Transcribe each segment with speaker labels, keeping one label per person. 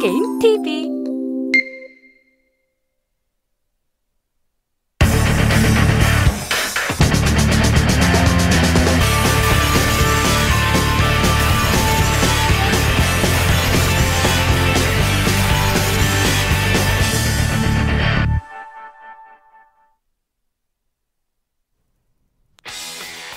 Speaker 1: 게임 TV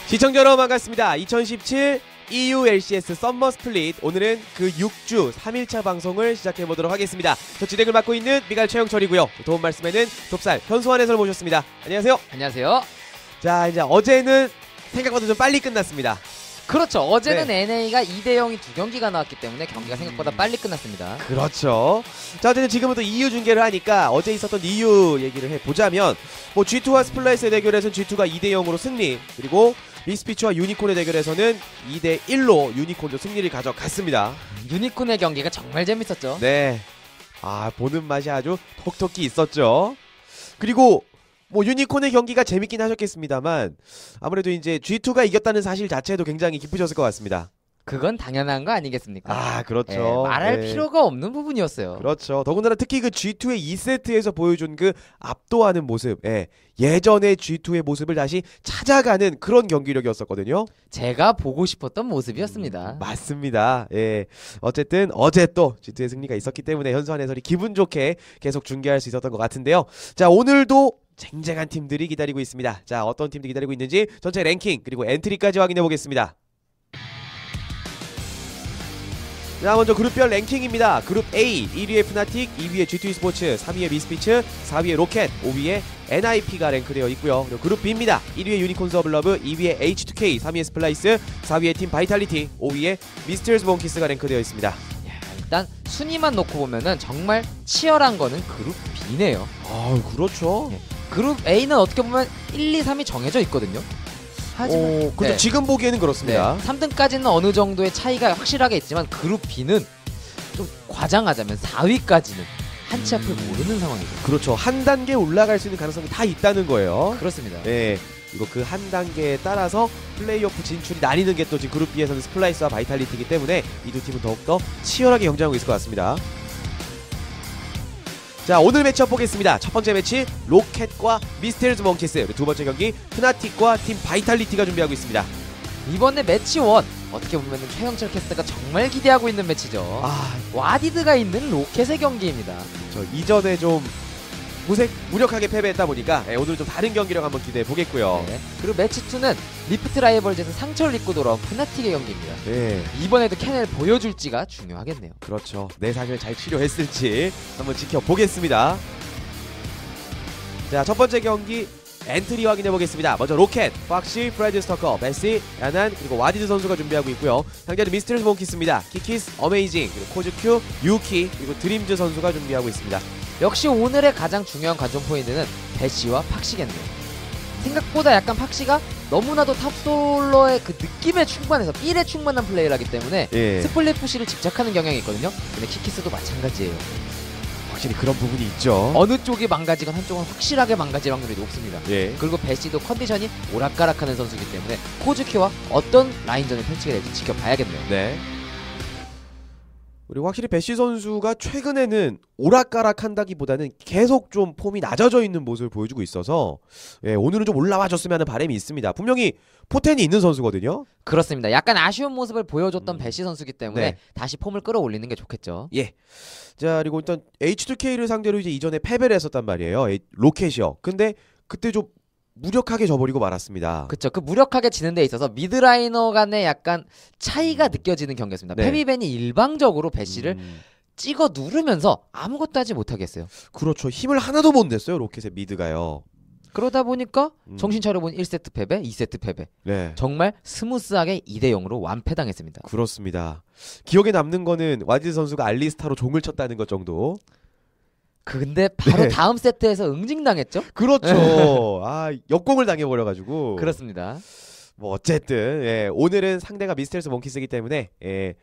Speaker 2: 시청자 여러분 반갑습니다. 2017 EU LCS Summer Split 오늘은 그 6주 3일차 방송을 시작해 보도록 하겠습니다. 저 진행을 맡고 있는 미갈 최영철이고요. 도움 말씀에는 돕살 현수환 해설 모셨습니다. 안녕하세요.
Speaker 3: 안녕하세요.
Speaker 2: 자 이제 어제는 생각보다 좀 빨리 끝났습니다.
Speaker 3: 그렇죠. 어제는
Speaker 2: 네.
Speaker 3: NA가 2대 0이 두 경기가 나왔기 때문에 경기가 생각보다 빨리 끝났습니다.
Speaker 2: 그렇죠. 자 어쨌든 지금부터 EU 중계를 하니까 어제 있었던 EU 얘기를 해보자면 뭐 G2와 스플라이스의 대결에서는 G2가 2대 0으로 승리 그리고 미스피츠와 유니콘의 대결에서는 2대 1로 유니콘도 승리를 가져갔습니다.
Speaker 3: 유니콘의 경기가 정말 재밌었죠.
Speaker 2: 네. 아, 보는 맛이 아주 톡톡히 있었죠. 그리고 뭐 유니콘의 경기가 재밌긴 하셨겠습니다만 아무래도 이제 G2가 이겼다는 사실 자체도 굉장히 기쁘셨을 것 같습니다.
Speaker 3: 그건 당연한 거 아니겠습니까?
Speaker 2: 아, 그렇죠.
Speaker 3: 예, 말할
Speaker 2: 네.
Speaker 3: 필요가 없는 부분이었어요.
Speaker 2: 그렇죠. 더군다나 특히 그 G2의 2세트에서 보여준 그 압도하는 모습, 예. 예전의 G2의 모습을 다시 찾아가는 그런 경기력이었었거든요.
Speaker 3: 제가 보고 싶었던 모습이었습니다.
Speaker 2: 맞습니다. 예. 어쨌든 어제 또 G2의 승리가 있었기 때문에 현수환 해설이 기분 좋게 계속 중계할 수 있었던 것 같은데요. 자, 오늘도 쟁쟁한 팀들이 기다리고 있습니다. 자, 어떤 팀들이 기다리고 있는지 전체 랭킹 그리고 엔트리까지 확인해 보겠습니다. 자, 먼저 그룹별 랭킹입니다. 그룹 A 1위의 프나틱, 2위의 G2 이스포츠, 3위의 미스피츠, 4위의 로켓, 5위의 NIP가 랭크되어 있고요. 그리고 그룹 B입니다. 1위의 유니콘스 오브 러브, 2위의 H2K, 3위의 스플라이스, 4위의 팀 바이탈리티, 5위의 미스테리어스 몽키스가 랭크되어 있습니다.
Speaker 3: 일단 순위만 놓고 보면은 정말 치열한 거는 그룹 B네요.
Speaker 2: 아, 그렇죠.
Speaker 3: 네. 그룹 A는 어떻게 보면 1, 2, 3이 정해져 있거든요. 하지만
Speaker 2: 어, 그렇죠.
Speaker 3: 네.
Speaker 2: 지금 보기에는
Speaker 3: 네,
Speaker 2: 그렇습니다.
Speaker 3: 3등까지는 어느 정도의 차이가 확실하게 있지만 그룹 B는 좀 과장하자면 4위까지는 한치 앞을
Speaker 2: 음.
Speaker 3: 모르는 상황이죠.
Speaker 2: 그렇죠. 한 단계 올라갈 수 있는 가능성이 다 있다는 거예요.
Speaker 3: 그렇습니다.
Speaker 2: 네. 그리고 그 한 단계에 따라서 플레이오프 진출이 나뉘는 게 또 지금 그룹 B에서는 스플라이스와 바이탈리티이기 때문에 이 두 팀은 더욱더 치열하게 경쟁하고 있을 것 같습니다. 자 오늘 매치업 보겠습니다. 첫 번째 매치 로켓과 미스테리즈 그리고 두 번째 경기 프나틱과 팀 바이탈리티가 준비하고 있습니다.
Speaker 3: 이번에 매치 1 어떻게 보면 최영철 캐스터가 정말 기대하고 있는 매치죠.
Speaker 2: 아,
Speaker 3: 와디드가 있는 로켓의 경기입니다.
Speaker 2: 저 이전에 좀 무색 무력하게 패배했다 보니까 예, 오늘 좀 다른 경기력 한번 기대해 보겠고요.
Speaker 3: 네. 그리고 매치 2는 리프트 라이벌즈에서 상처를 입고 돌아온 프나틱의 경기입니다.
Speaker 2: 네.
Speaker 3: 이번에도 캔을 보여줄지가 중요하겠네요.
Speaker 2: 그렇죠. 내상을 잘 치료했을지 한번 지켜보겠습니다. 자, 첫 번째 경기 엔트리 확인해 보겠습니다. 먼저 로켓, 팍시, 프레드 스터커, 배시, 야난 그리고 와디드 선수가 준비하고 있고요. 상대는 미스테리어스 몽키스입니다. 키키스, 어메이징, 그리고 코즈큐, 유키, 그리고 드림즈 선수가 준비하고 있습니다.
Speaker 3: 역시 오늘의 가장 중요한 관전 포인트는 배시와 팍시겠네요. 생각보다 약간 팍시가 너무나도 탑솔러의 그 느낌에 충만해서 feel에 충만한 플레이를 하기 때문에
Speaker 2: 예.
Speaker 3: split push를 집착하는 경향이 있거든요. 근데 키키스도 마찬가지예요.
Speaker 2: 확실히 그런 부분이 있죠.
Speaker 3: 어느 쪽이 망가지건 한쪽은 확실하게 망가질 확률이 높습니다.
Speaker 2: 예.
Speaker 3: 그리고 배시도 컨디션이 오락가락하는 선수이기 때문에 코즈키와 어떤 라인전을 펼치게 될지 지켜봐야겠네요.
Speaker 2: 네. 그리고 확실히 배시 선수가 최근에는 오락가락한다기보다는 계속 좀 폼이 낮아져 있는 모습을 보여주고 있어서 예, 오늘은 좀 올라와줬으면 하는 바람이 있습니다. 분명히 포텐이 있는 선수거든요.
Speaker 3: 그렇습니다. 약간 아쉬운 모습을 보여줬던
Speaker 2: 음.
Speaker 3: 배시 선수이기 때문에
Speaker 2: 네.
Speaker 3: 다시 폼을 끌어올리는 게 좋겠죠.
Speaker 2: 예. 자 그리고 일단 H2K를 상대로 이제 이전에 패배를 했었단 말이에요. 로켓이요. 근데 그때 좀 무력하게 져버리고 말았습니다.
Speaker 3: 그쵸. 그 무력하게 지는 데 있어서 mid laner 간의 약간 차이가 느껴지는 경기였습니다.
Speaker 2: 네.
Speaker 3: 페비벤이 일방적으로 배시를
Speaker 2: 음,
Speaker 3: 찍어 누르면서 아무것도 하지 못하게 했어요.
Speaker 2: 그렇죠. 힘을 하나도 못 냈어요. 로켓의 mid가요.
Speaker 3: 그러다 보니까
Speaker 2: 음.
Speaker 3: 정신 차려보니 1세트 패배, 2세트 패배.
Speaker 2: 네.
Speaker 3: 정말 smooth하게 2대 0으로 완패당했습니다.
Speaker 2: 그렇습니다. 기억에 남는 거는 와디드 선수가 알리스타로 종을 쳤다는 것 정도.
Speaker 3: 근데 바로
Speaker 2: 네.
Speaker 3: 다음 세트에서 응징당했죠?
Speaker 2: 그렇죠. 아 역공을 당해버려가지고.
Speaker 3: 그렇습니다.
Speaker 2: 뭐 어쨌든 예, 오늘은 상대가 미스테리스 몽키스이기 때문에 예,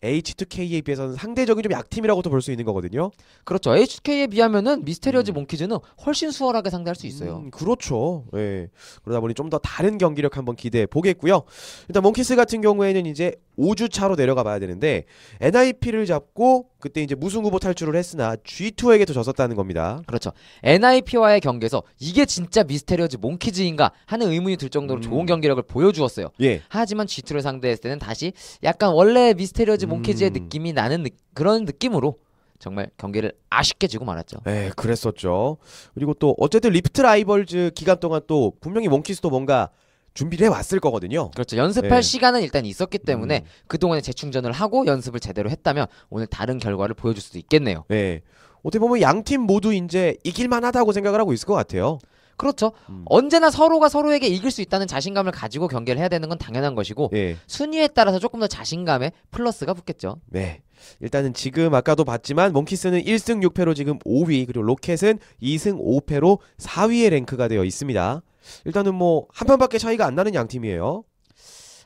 Speaker 2: H2K에 비해서는 상대적인 좀 약팀이라고도 볼 수 있는 거거든요.
Speaker 3: 그렇죠. HK에 비하면은 미스테리어즈
Speaker 2: 음.
Speaker 3: 몽키즈는 훨씬 수월하게 상대할 수 있어요.
Speaker 2: 음, 그렇죠. 예. 그러다 보니 좀 더 다른 경기력 한번 기대해 보겠고요. 일단 몽키스 같은 경우에는 이제 5주 차로 내려가 봐야 되는데 NIP를 잡고 그때 이제 무승 후보 탈출을 했으나 G2에게도 졌었다는 겁니다.
Speaker 3: 그렇죠. NIP와의 경기에서 이게 진짜 미스테리어즈 몽키즈인가 하는 의문이 들 정도로
Speaker 2: 음.
Speaker 3: 좋은 경기력을 보여주었어요.
Speaker 2: 예.
Speaker 3: 하지만 G2를 상대했을 때는 다시 약간 원래 미스테리어즈
Speaker 2: 음.
Speaker 3: 몽키즈의 느낌이 나는 느- 그런 느낌으로 정말 경기를 아쉽게 지고 말았죠.
Speaker 2: 예, 그랬었죠. 그리고 또 어쨌든 리프트 라이벌즈 기간 동안 또 분명히 몽키스도 뭔가 준비를 해 왔을 거거든요.
Speaker 3: 그렇죠. 연습할
Speaker 2: 예.
Speaker 3: 시간은 일단 있었기 때문에
Speaker 2: 음.
Speaker 3: 그동안에 재충전을 하고 연습을 제대로 했다면 오늘 다른 결과를 보여줄 수도 있겠네요.
Speaker 2: 예. 어떻게 보면 양 팀 모두 이제 이길만 하다고 생각을 하고 있을 것 같아요.
Speaker 3: 그렇죠.
Speaker 2: 음.
Speaker 3: 언제나 서로가 서로에게 이길 수 있다는 자신감을 가지고 경기를 해야 되는 건 당연한 것이고
Speaker 2: 예.
Speaker 3: 순위에 따라서 조금 더 자신감에 플러스가 붙겠죠.
Speaker 2: 네. 일단은 지금 아까도 봤지만 몽키스는 1승 6패로 지금 5위 그리고 로켓은 2승 5패로 4위에 랭크가 되어 있습니다. 일단은 뭐 한 판밖에 차이가 안 나는 양 팀이에요.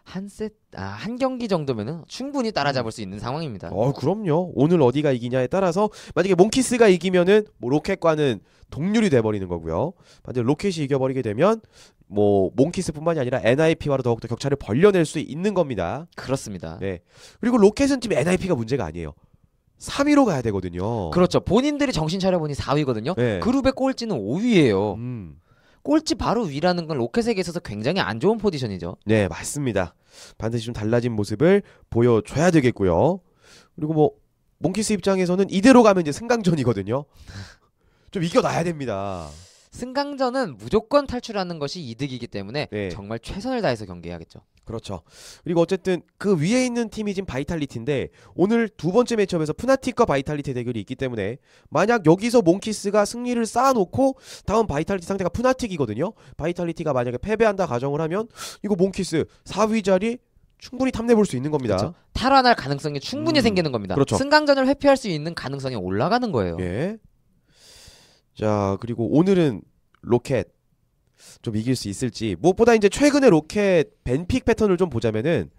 Speaker 3: 한 셋, 아, 한 경기 정도면은 충분히 따라잡을 수 있는 상황입니다.
Speaker 2: 어, 그럼요. 오늘 어디가 이기냐에 따라서 만약에 몽키스가 이기면은 뭐 로켓과는 동률이 돼 버리는 거고요. 만약에 로켓이 이겨 버리게 되면 뭐 몽키스뿐만이 아니라 NIP와도 더욱더 격차를 벌려낼 수 있는 겁니다.
Speaker 3: 그렇습니다.
Speaker 2: 네. 그리고 로켓은 지금 NIP가 문제가 아니에요. 3위로 가야 되거든요.
Speaker 3: 그렇죠. 본인들이 정신 차려보니 4위거든요.
Speaker 2: 네.
Speaker 3: 그룹의 꼴찌는 5위예요.
Speaker 2: 음.
Speaker 3: 꼴찌 바로 위라는 건 로켓에게 있어서 굉장히 안 좋은 포지션이죠.
Speaker 2: 네, 맞습니다. 반드시 좀 달라진 모습을 보여줘야 되겠고요. 그리고 뭐 몽키스 입장에서는 이대로 가면 이제 승강전이거든요. 좀 이겨놔야 됩니다.
Speaker 3: 승강전은 무조건 탈출하는 것이 이득이기 때문에
Speaker 2: 네.
Speaker 3: 정말 최선을 다해서 경기해야겠죠.
Speaker 2: 그렇죠. 그리고 어쨌든 그 위에 있는 팀이 지금 바이탈리티인데 오늘 두 번째 matchup에서 푸나틱과 바이탈리티 대결이 있기 때문에 만약 여기서 몽키스가 승리를 쌓아놓고 다음 바이탈리티 상대가 푸나틱이거든요. 바이탈리티가 만약에 패배한다 가정을 하면 이거 몽키스 4위 자리 충분히 탐내볼 수 있는 겁니다.
Speaker 3: 그렇죠? 탈환할 가능성이 충분히
Speaker 2: 음,
Speaker 3: 생기는 겁니다.
Speaker 2: 그렇죠.
Speaker 3: 승강전을 회피할 수 있는 가능성이 올라가는 거예요.
Speaker 2: 예. 자 그리고 오늘은 로켓 좀 이길 수 있을지 무엇보다 이제 최근에 로켓 ban pick 패턴을 좀 보자면은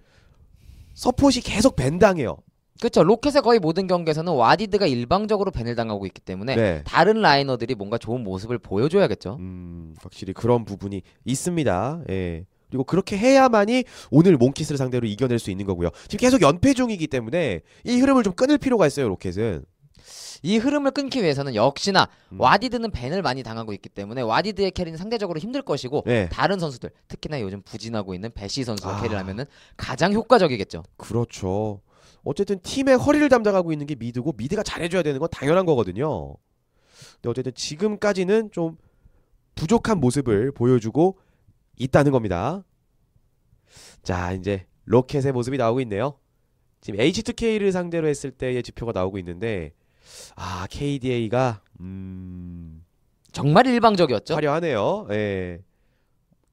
Speaker 2: 서폿이 계속 ban당해요.
Speaker 3: 그렇죠. 로켓의 거의 모든 경기에서는 와디드가 일방적으로 ban을 당하고 있기 때문에
Speaker 2: 네.
Speaker 3: 다른 laner들이 뭔가 좋은 모습을 보여줘야겠죠.
Speaker 2: 음, 확실히 그런 부분이 있습니다. 예. 그리고 그렇게 해야만이 오늘 몽키스를 상대로 이겨낼 수 있는 거고요. 지금 계속 연패 중이기 때문에 이 흐름을 좀 끊을 필요가 있어요, 로켓은.
Speaker 3: 이 흐름을 끊기 위해서는 역시나
Speaker 2: 음.
Speaker 3: 와디드는 ban을 많이 당하고 있기 때문에 와디드의 carry는 상대적으로 힘들 것이고
Speaker 2: 네.
Speaker 3: 다른 선수들 특히나 요즘 부진하고 있는 배시 선수가
Speaker 2: 아.
Speaker 3: carry를 하면은 가장 효과적이겠죠.
Speaker 2: 그렇죠. 어쨌든 팀의 허리를 담당하고 있는 게 mid고 mid가 잘해줘야 되는 건 당연한 거거든요. 근데 어쨌든 지금까지는 좀 부족한 모습을 보여주고 있다는 겁니다. 자 이제 로켓의 모습이 나오고 있네요. 지금 H2K를 상대로 했을 때의 지표가 나오고 있는데 아 KDA가 음
Speaker 3: 정말 일방적이었죠.
Speaker 2: 화려하네요. 예.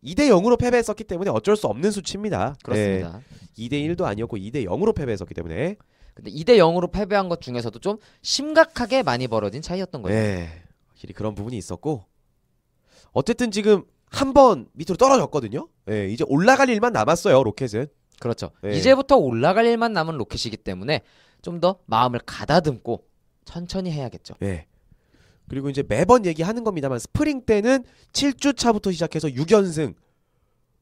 Speaker 2: 2대 0으로 패배했었기 때문에 어쩔 수 없는 수치입니다.
Speaker 3: 그렇습니다.
Speaker 2: 예. 2대 1도 아니었고 2대 0으로 패배했었기 때문에
Speaker 3: 근데 2대 0으로 패배한 것 중에서도 좀 심각하게 많이 벌어진 차이였던 거예요.
Speaker 2: 네, 확실히 그런 부분이 있었고 어쨌든 지금 한 번 밑으로 떨어졌거든요. 예, 이제 올라갈 일만 남았어요. 로켓은.
Speaker 3: 그렇죠.
Speaker 2: 네.
Speaker 3: 이제부터 올라갈 일만 남은 로켓이기 때문에 좀 더 마음을 가다듬고 천천히 해야겠죠.
Speaker 2: 예. 그리고 이제 매번 얘기하는 겁니다만 스프링 때는 7주 차부터 시작해서 6연승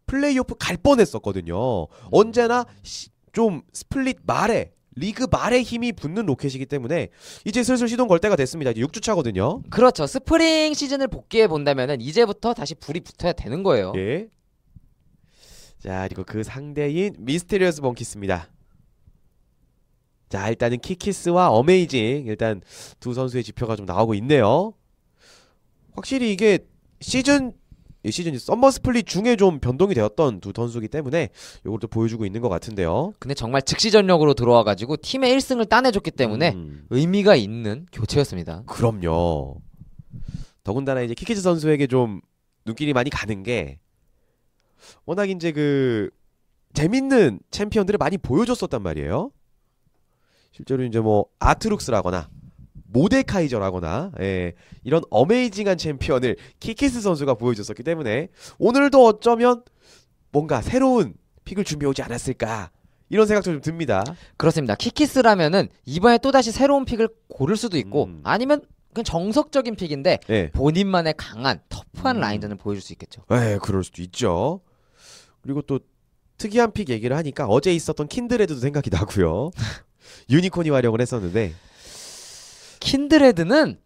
Speaker 2: 플레이오프 갈 뻔했었거든요. 언제나 시- 좀 split 말에 리그 말에 힘이 붙는 로켓이기 때문에 이제 슬슬 시동 걸 때가 됐습니다. 이제 6주 차거든요.
Speaker 3: 그렇죠. 스프링 시즌을 복기해 본다면은 이제부터 다시 불이 붙어야 되는 거예요.
Speaker 2: 예. 자, 그리고 그 상대인 미스테리어스 몽키스입니다. 자, 일단은 키키스와 어메이징 일단 두 선수의 지표가 좀 나오고 있네요. 확실히 이게 시즌 이 시즌 summer split 중에 좀 변동이 되었던 두 선수기 때문에 이것도 보여주고 있는 것 같은데요.
Speaker 3: 근데 정말 즉시 전력으로 들어와 가지고 팀의 1승을 따내줬기 때문에
Speaker 2: 음,
Speaker 3: 의미가 있는 교체였습니다.
Speaker 2: 그럼요. 더군다나 이제 키키즈 선수에게 좀 눈길이 많이 가는 게 워낙 이제 그 재밌는 챔피언들을 많이 보여줬었단 말이에요. 실제로 이제 뭐 아트룩스라거나 모데카이저라거나 예, 이런 어메이징한 챔피언을 키키스 선수가 보여줬었기 때문에 오늘도 어쩌면 뭔가 새로운 픽을 준비해 오지 않았을까 이런 생각도 좀 듭니다.
Speaker 3: 그렇습니다. 키키스라면은 이번에 또 다시 새로운 픽을 고를 수도 있고
Speaker 2: 음.
Speaker 3: 아니면 그냥 정석적인 픽인데
Speaker 2: 예.
Speaker 3: 본인만의 강한 터프한
Speaker 2: 음.
Speaker 3: 라인전을 보여줄 수 있겠죠.
Speaker 2: 네, 그럴 수도 있죠. 그리고 또 특이한 pick 얘기를 하니까 어제 있었던 킨드레드도 생각이 나고요. 유니콘이 활용을 했었는데
Speaker 3: 킨드레드는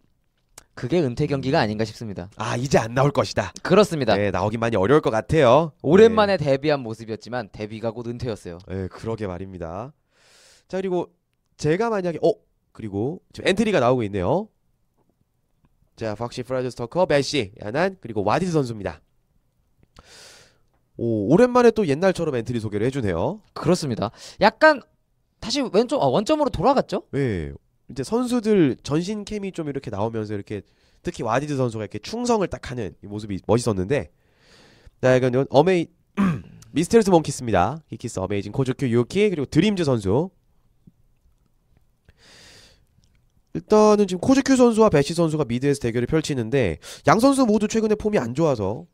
Speaker 3: 그게 은퇴 경기가 아닌가 싶습니다.
Speaker 2: 아 이제 안 나올 것이다.
Speaker 3: 그렇습니다.
Speaker 2: 네 나오긴 많이 어려울 것 같아요.
Speaker 3: 오랜만에 데뷔한 모습이었지만 데뷔가 곧 은퇴였어요.
Speaker 2: 네, 네, 그러게 말입니다. 자 그리고 제가 만약에 어 그리고 지금 엔트리가 나오고 있네요. 자 팍시 프라이드 스토커 배시 야난 그리고 와디드 선수입니다. 오 오랜만에 또 옛날처럼 엔트리 소개를 해주네요.
Speaker 3: 그렇습니다. 약간 다시 왼쪽 어, 원점으로 돌아갔죠?
Speaker 2: 네 이제 선수들 전신 cam이 좀 이렇게 나오면서 이렇게 특히 와디드 선수가 이렇게 충성을 딱 하는 이 모습이 멋있었는데 자 이건 어메이 미스테리어스 몽키스입니다. 키키스 어메이징 코즈큐 유키 그리고 드림즈 선수 일단은 지금 코즈큐 선수와 배시 선수가 mid에서 대결을 펼치는데 양 선수 모두 최근에 폼이 안 좋아서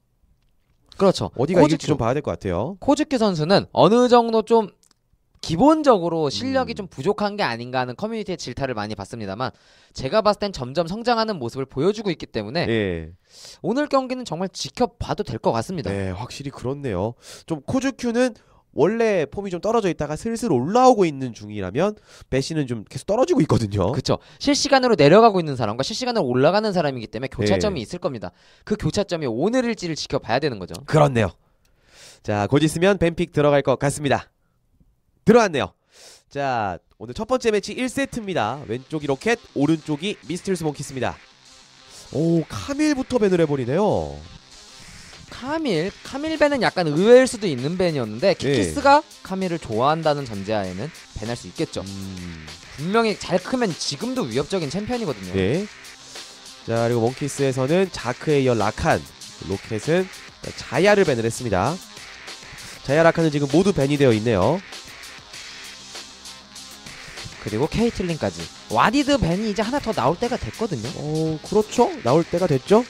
Speaker 3: 그렇죠.
Speaker 2: 어디가 이길지
Speaker 3: 코즈큐.
Speaker 2: 좀 봐야 될 것 같아요.
Speaker 3: 코즈큐 선수는 어느 정도 좀 기본적으로 실력이
Speaker 2: 음.
Speaker 3: 좀 부족한 게 아닌가 하는 커뮤니티의 질타를 많이 받습니다만 제가 봤을 땐 점점 성장하는 모습을 보여주고 있기 때문에
Speaker 2: 예.
Speaker 3: 오늘 경기는 정말 지켜봐도 될 것 같습니다.
Speaker 2: 네, 확실히 그렇네요. 좀 코즈큐는 원래 폼이 좀 떨어져 있다가 슬슬 올라오고 있는 중이라면 배시는 좀 계속 떨어지고 있거든요.
Speaker 3: 그렇죠. 실시간으로 내려가고 있는 사람과 실시간으로 올라가는 사람이기 때문에 교차점이
Speaker 2: 네.
Speaker 3: 있을 겁니다. 그 교차점이 오늘일지를 지켜봐야 되는 거죠.
Speaker 2: 그렇네요. 자, 곧 있으면 ban pick 들어갈 것 같습니다. 들어왔네요. 자, 오늘 첫 번째 매치 1세트입니다. 왼쪽이 로켓, 오른쪽이 미스테리어스 몽키스입니다. 오, 카밀부터 ban을 해버리네요.
Speaker 3: 카밀, 카밀 ban은 약간 의외일 수도 있는 밴이었는데
Speaker 2: 네.
Speaker 3: 키키스가 카밀을 좋아한다는 전제하에는 ban할 수 있겠죠.
Speaker 2: 음,
Speaker 3: 분명히 잘 크면 지금도 위협적인 챔피언이거든요.
Speaker 2: 네. 자, 그리고 몽키스에서는 자크에 이어 라칸, 로켓은 자야를 ban을 했습니다. 자야 라칸은 지금 모두 ban이 되어 있네요.
Speaker 3: 그리고 케이틀린까지. 와디드 ban이 이제 하나 더 나올 때가 됐거든요.
Speaker 2: 어, 그렇죠. 나올 때가 됐죠.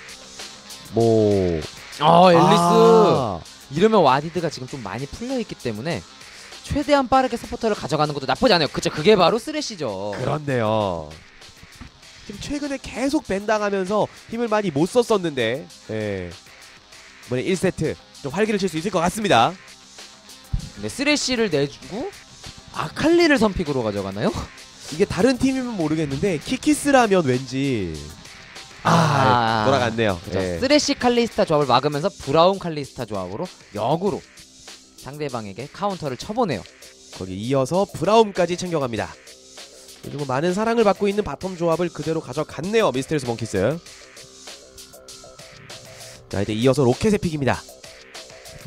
Speaker 2: 뭐
Speaker 3: 어, 엘리스.
Speaker 2: 아,
Speaker 3: 이러면 와디드가 지금 좀 많이 풀려 있기 때문에 최대한 빠르게 서포터를 가져가는 것도 나쁘지 않아요. 그쵸? 그게 바로 쓰레쉬죠.
Speaker 2: 그렇네요. 지금 최근에 계속 ban 당하면서 힘을 많이 못 썼었는데, 예. 이번에 1세트 좀 활기를 칠 수 있을 것 같습니다.
Speaker 3: 근데 쓰레쉬를 내주고 아칼리를 선pick으로 가져가나요?
Speaker 2: 이게 다른 팀이면 모르겠는데 키키스라면 왠지 아, 돌아갔네요.
Speaker 3: 그죠?
Speaker 2: 예.
Speaker 3: 쓰레쉬 칼리스타 조합을 막으면서 브라움 칼리스타 조합으로 역으로 상대방에게 카운터를 쳐보네요.
Speaker 2: 거기 이어서 브라움까지 챙겨갑니다. 요즘 많은 사랑을 받고 있는 bottom 조합을 그대로 가져갔네요. 미스테리스 몽키스. 자 이제 이어서 로켓의 pick입니다.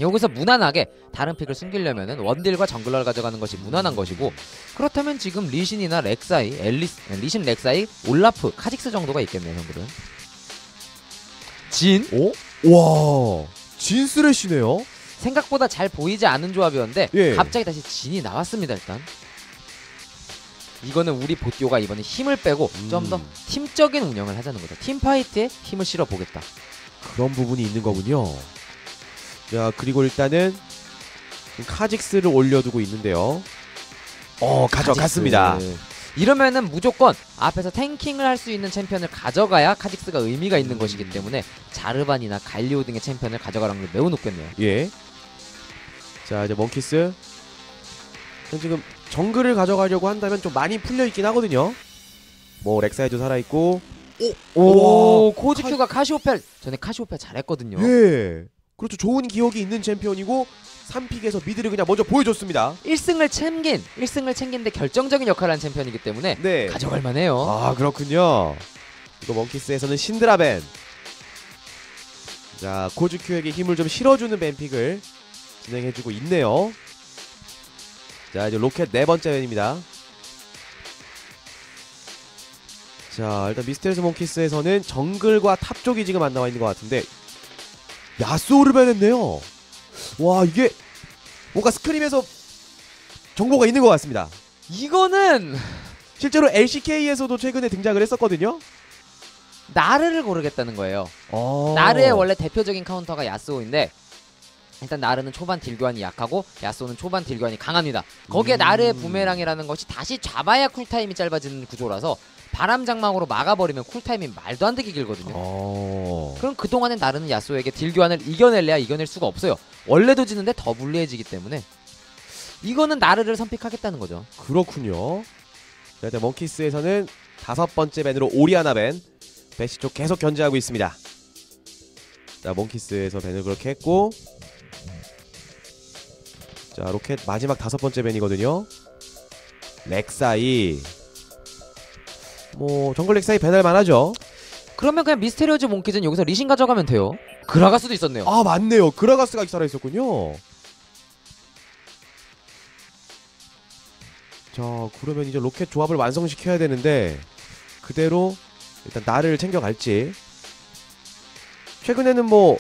Speaker 3: 여기서 무난하게 다른 pick을 숨기려면은 원딜과 jungler를 가져가는 것이 무난한 것이고 그렇다면 지금 리신이나 렉사이, 엘리스, 리신, 렉사이, 올라프, 카직스 정도가 있겠네요, 형들은. 진
Speaker 2: 오? 와 진 쓰레쉬네요.
Speaker 3: 생각보다 잘 보이지 않은 조합이었는데
Speaker 2: 예.
Speaker 3: 갑자기 다시 진이 나왔습니다, 일단. 이거는 우리 보띠오가 이번에 힘을 빼고
Speaker 2: 음.
Speaker 3: 좀더 팀적인 운영을 하자는 거죠. team fight에 힘을 실어 보겠다.
Speaker 2: 그런 부분이 있는 거군요. 자 그리고 일단은 카직스를 올려두고 있는데요. 어 가져갔습니다.
Speaker 3: 카직스. 이러면은 무조건 앞에서 tanking을 할 수 있는 챔피언을 가져가야 카직스가 의미가 있는 것이기 때문에 자르반이나 갈리오 등의 챔피언을 가져가라는 게 매우 높겠네요.
Speaker 2: 예. 자 이제 몽키스 지금 정글을 가져가려고 한다면 좀 많이 풀려 있긴 하거든요. 뭐 렉사이도 살아 있고.
Speaker 3: 오, 코즈큐가 카시오페아 전에 카시오페아 잘했거든요.
Speaker 2: 예. 그렇죠. 좋은 기억이 있는 챔피언이고 3pick에서 mid를 그냥 먼저 보여줬습니다.
Speaker 3: 1승을 챙긴 1승을 챙긴데 결정적인 역할을 한 챔피언이기 때문에
Speaker 2: 네.
Speaker 3: 가져갈 만해요.
Speaker 2: 아 그렇군요. 이거 몽키스에서는 신드라 ban. 자 코즈큐에게 힘을 좀 실어주는 ban pick을 진행해주고 있네요. 자 이제 로켓 네 번째 ban입니다. 자 일단 미스테리스 몽키스에서는 정글과 top 쪽이 지금 안 나와 있는 것 같은데 야스오를 ban했네요. 와 이게 뭔가 scrim에서 정보가 있는 것 같습니다.
Speaker 3: 이거는
Speaker 2: 실제로 LCK에서도 최근에 등장을 했었거든요.
Speaker 3: 나르를 고르겠다는 거예요.
Speaker 2: 어.
Speaker 3: 나르의 원래 대표적인 카운터가 야스오인데 일단 나르는 초반 deal교환이 약하고 야스오는 초반 deal교환이 강합니다. 거기에
Speaker 2: 음.
Speaker 3: 나르의 부메랑이라는 것이 다시 잡아야 cool time이 짧아지는 구조라서 바람 장막으로 막아버리면 cool time이 말도 안 되게 길거든요.
Speaker 2: 어.
Speaker 3: 그럼 그동안에 나르는 야스오에게 deal 교환을 이겨낼래야 이겨낼 수가 없어요. 원래도 지는데 더 불리해지기 때문에 이거는 나르를 선pick하겠다는 거죠.
Speaker 2: 그렇군요. 자, 일단 몽키스에서는 다섯 번째 ban으로 오리아나 ban 벳시 쪽 계속 견제하고 있습니다. 자, 몽키스에서 ban을 그렇게 했고 자, 로켓 마지막 다섯 번째 ban이거든요. 렉사이 뭐 정글 렉사이 ban할 만하죠.
Speaker 3: 그러면 그냥 미스테리오즈 몽키즈는 여기서 리신 가져가면 돼요. 그라갈 수도 있었네요.
Speaker 2: 아, 맞네요. 그라가스가 살아 있었군요. 자, 그러면 이제 로켓 조합을 완성시켜야 되는데 그대로 일단 나를 챙겨갈지. 최근에는 뭐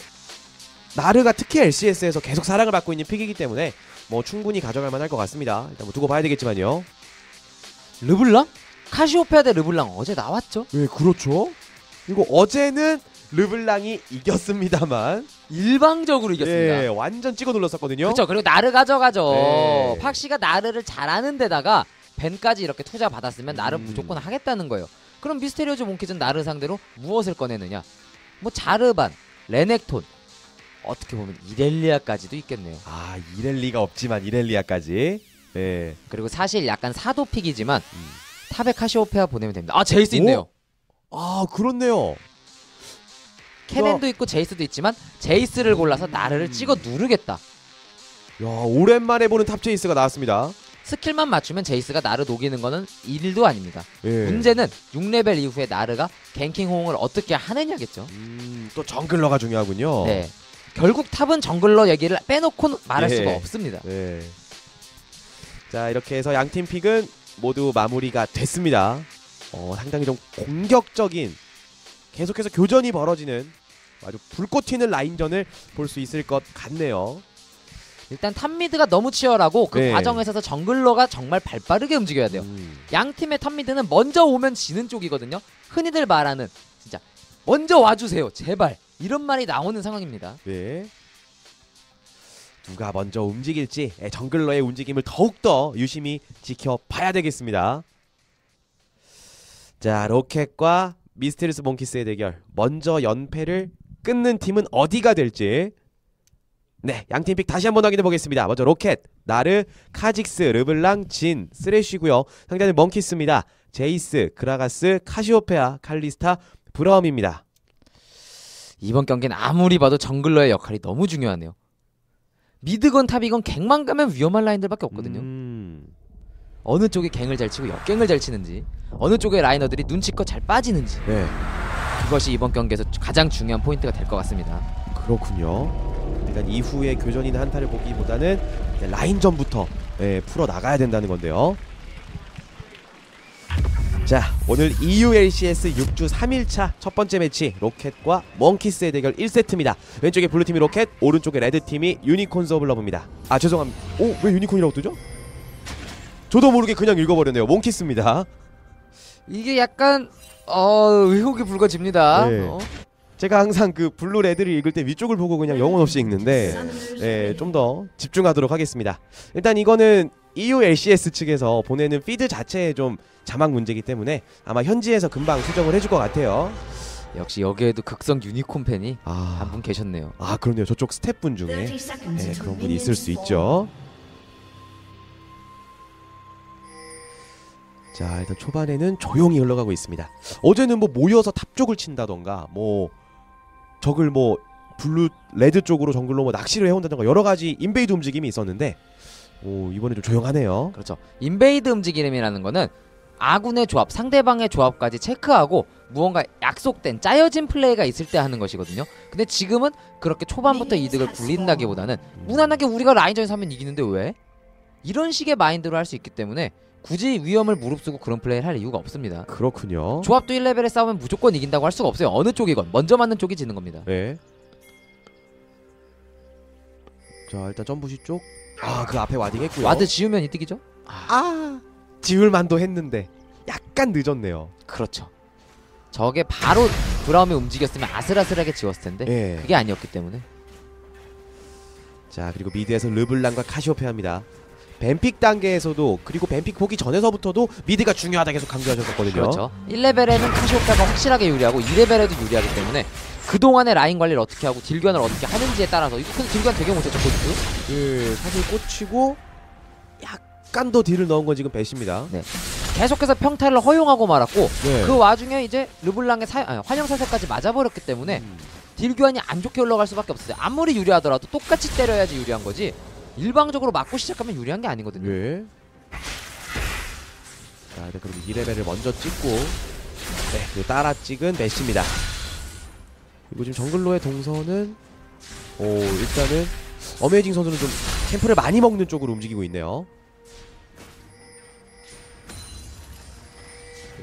Speaker 2: 나르가 특히 LCS에서 계속 사랑을 받고 있는 픽이기 때문에 뭐 충분히 가져갈 만할 것 같습니다. 일단 뭐 두고 봐야 되겠지만요.
Speaker 3: 르블랑? 카시오페아 대 르블랑 어제 나왔죠?
Speaker 2: 왜 그렇죠? 그리고 어제는 르블랑이 이겼습니다만
Speaker 3: 일방적으로 이겼습니다.
Speaker 2: 예, 완전 찍어 눌렀었거든요.
Speaker 3: 그렇죠. 그리고 나르 가져가죠.
Speaker 2: 네.
Speaker 3: 팍시가 나르를 잘하는 데다가 ban까지 이렇게 투자 받았으면 나르
Speaker 2: 음.
Speaker 3: 무조건 하겠다는 거예요. 그럼 미스테리오즈 몽키즈는 나르 상대로 무엇을 꺼내느냐? 뭐 자르반, 레넥톤, 어떻게 보면 이렐리아까지도 있겠네요.
Speaker 2: 아 이렐리가 없지만 이렐리아까지 예.
Speaker 3: 그리고 사실 약간 사도pick이지만
Speaker 2: 음.
Speaker 3: top에 카시오페아 보내면 됩니다. 아 제이스 있네요.
Speaker 2: 아 그렇네요
Speaker 3: 케넨도 있고 제이스도 있지만 제이스를 골라서 나르를
Speaker 2: 음.
Speaker 3: 찍어 누르겠다.
Speaker 2: 야 오랜만에 보는 top 제이스가 나왔습니다
Speaker 3: 스킬만 맞추면 제이스가 나르 녹이는 거는 일도 아닙니다.
Speaker 2: 예.
Speaker 3: 문제는 6레벨 이후에 나르가 ganking 호응을 어떻게 하느냐겠죠.
Speaker 2: 음, 또 jungler가 중요하군요
Speaker 3: 네. 결국 top은 jungler 얘기를 빼놓고 말할
Speaker 2: 예.
Speaker 3: 수가 없습니다.
Speaker 2: 네. 자 이렇게 해서 양팀 pick은 모두 마무리가 됐습니다 어, 상당히 좀 공격적인 계속해서 교전이 벌어지는 아주 불꽃 튀는 라인전을 볼 수 있을 것 같네요
Speaker 3: 일단 top mid가 너무 치열하고 그
Speaker 2: 네.
Speaker 3: 과정에서 jungler가 정말 발빠르게 움직여야 돼요.
Speaker 2: 음.
Speaker 3: 양 팀의 top mid는 먼저 오면 지는 쪽이거든요. 흔히들 말하는 진짜 먼저 와주세요, 제발 이런 말이 나오는 상황입니다.
Speaker 2: 네. 누가 먼저 움직일지 예, jungler의 움직임을 더욱더 유심히 지켜봐야 되겠습니다. 자, 로켓과 미스테리스 몽키스의 대결. 먼저 연패를 끊는 팀은 어디가 될지. 네, 양팀 pick 다시 한번 확인해 보겠습니다. 먼저 로켓, 나르, 카직스, 르블랑, 진, 쓰레쉬고요. 상대는 몽키스입니다. 제이스, 그라가스, 카시오페아, 칼리스타, 브라움입니다.
Speaker 3: 이번 경기는 아무리 봐도 jungler의 역할이 너무 중요하네요. mid건 top이건 gank만 가면 위험한 라인들밖에 없거든요.
Speaker 2: 음.
Speaker 3: 어느 쪽이 갱을 잘 치고 역갱을 잘 치는지, 어느 쪽의 laner들이 눈치껏 잘 빠지는지
Speaker 2: 네.
Speaker 3: 그것이 이번 경기에서 가장 중요한 포인트가 될 것 같습니다.
Speaker 2: 그렇군요. 일단 이후의 교전이나 한타를 보기보다는 라인전부터 예, 풀어 나가야 된다는 건데요. 자, 오늘 EULCS 6주 3일차 첫 번째 매치 ROCCAT과 몽키스의 대결 1세트입니다. 왼쪽에 블루팀이 ROCCAT, 오른쪽에 레드팀이 유니콘스 오브 러브입니다. 아, 죄송합니다. 오, 왜 유니콘이라고 뜨죠? 저도 모르게 그냥 읽어버렸네요. 몽키스입니다.
Speaker 3: 이게 약간 어, 의혹이 불거집니다.
Speaker 2: 네.
Speaker 3: 어?
Speaker 2: 제가 항상 그 블루 레드를 읽을 때 위쪽을 보고 그냥 영혼 없이 읽는데 예, 좀 더 집중하도록 하겠습니다. 일단 이거는 EU LCS 측에서 보내는 feed 자체에 좀 자막 문제이기 때문에 아마 현지에서 금방 수정을 해줄 것 같아요.
Speaker 3: 역시 여기에도 극성 유니콘 팬이 한
Speaker 2: 아,
Speaker 3: 분 계셨네요.
Speaker 2: 아 그럼요. 저쪽 스태프분 중에 네, 그런 분이 있을 수 있죠. 자 일단 초반에는 조용히 흘러가고 있습니다. 어제는 뭐 모여서 탑 쪽을 친다던가 뭐 적을 뭐 블루 레드 쪽으로 정글로 뭐 낚시를 해온다던가 여러 가지 invade 움직임이 있었는데 오 이번에 좀 조용하네요.
Speaker 3: 그렇죠. invade 움직임이라는 거는 아군의 조합, 상대방의 조합까지 체크하고 무언가 약속된 짜여진 플레이가 있을 때 하는 것이거든요. 근데 지금은 그렇게 초반부터 이득을 굴린다기보다는 무난하게 우리가 라인전에서 하면 이기는데 왜? 이런 식의 마인드로 할 수 있기 때문에 굳이 위험을 무릅쓰고 그런 플레이를 할 이유가 없습니다.
Speaker 2: 그렇군요.
Speaker 3: 조합도 1레벨에 싸우면 무조건 이긴다고 할 수가 없어요. 어느 쪽이건 먼저 맞는 쪽이 지는 겁니다.
Speaker 2: 네. 자 일단 점부시 쪽. 아 그 앞에 warding 했고요.
Speaker 3: ward 지우면 이득이죠?
Speaker 2: 아 지울만도 했는데 약간 늦었네요.
Speaker 3: 그렇죠. 저게 바로 브라움이 움직였으면 아슬아슬하게 지웠을 텐데
Speaker 2: 예.
Speaker 3: 그게 아니었기 때문에
Speaker 2: 자 그리고 미드에서 르블랑과 카시오페아입니다. ban pick 단계에서도 그리고 ban pick 보기 전에서부터도 미드가 중요하다 계속 강조하셨었거든요.
Speaker 3: 그렇죠. 1레벨에는 카시오페아가 확실하게 유리하고 2레벨에도 유리하기 때문에 그동안의 라인 관리를 어떻게 하고 딜교를 어떻게 하는지에 따라서 이거 근데 딜교 되게 못했죠 포인트
Speaker 2: 예, 사실 꽂히고 약간 더 딜을 넣은 건 지금 Betsy입니다.
Speaker 3: 계속해서 평타를 허용하고 말았고
Speaker 2: 네.
Speaker 3: 그 와중에 이제 르블랑의 사, 아니, 환영사슬까지 맞아버렸기 때문에
Speaker 2: 음.
Speaker 3: 딜 교환이 안 좋게 올라갈 수밖에 없어요. 아무리 유리하더라도 똑같이 때려야지 유리한 거지. 일방적으로 맞고 시작하면 유리한 게 아니거든요.
Speaker 2: 예. 자, 네, 그럼 2레벨을 먼저 찍고 네, 그리고 따라 찍은 메시입니다. 그리고 지금 정글로의 동선은 오, 일단은 어메이징 선수는 좀 캠프를 많이 먹는 쪽으로 움직이고 있네요.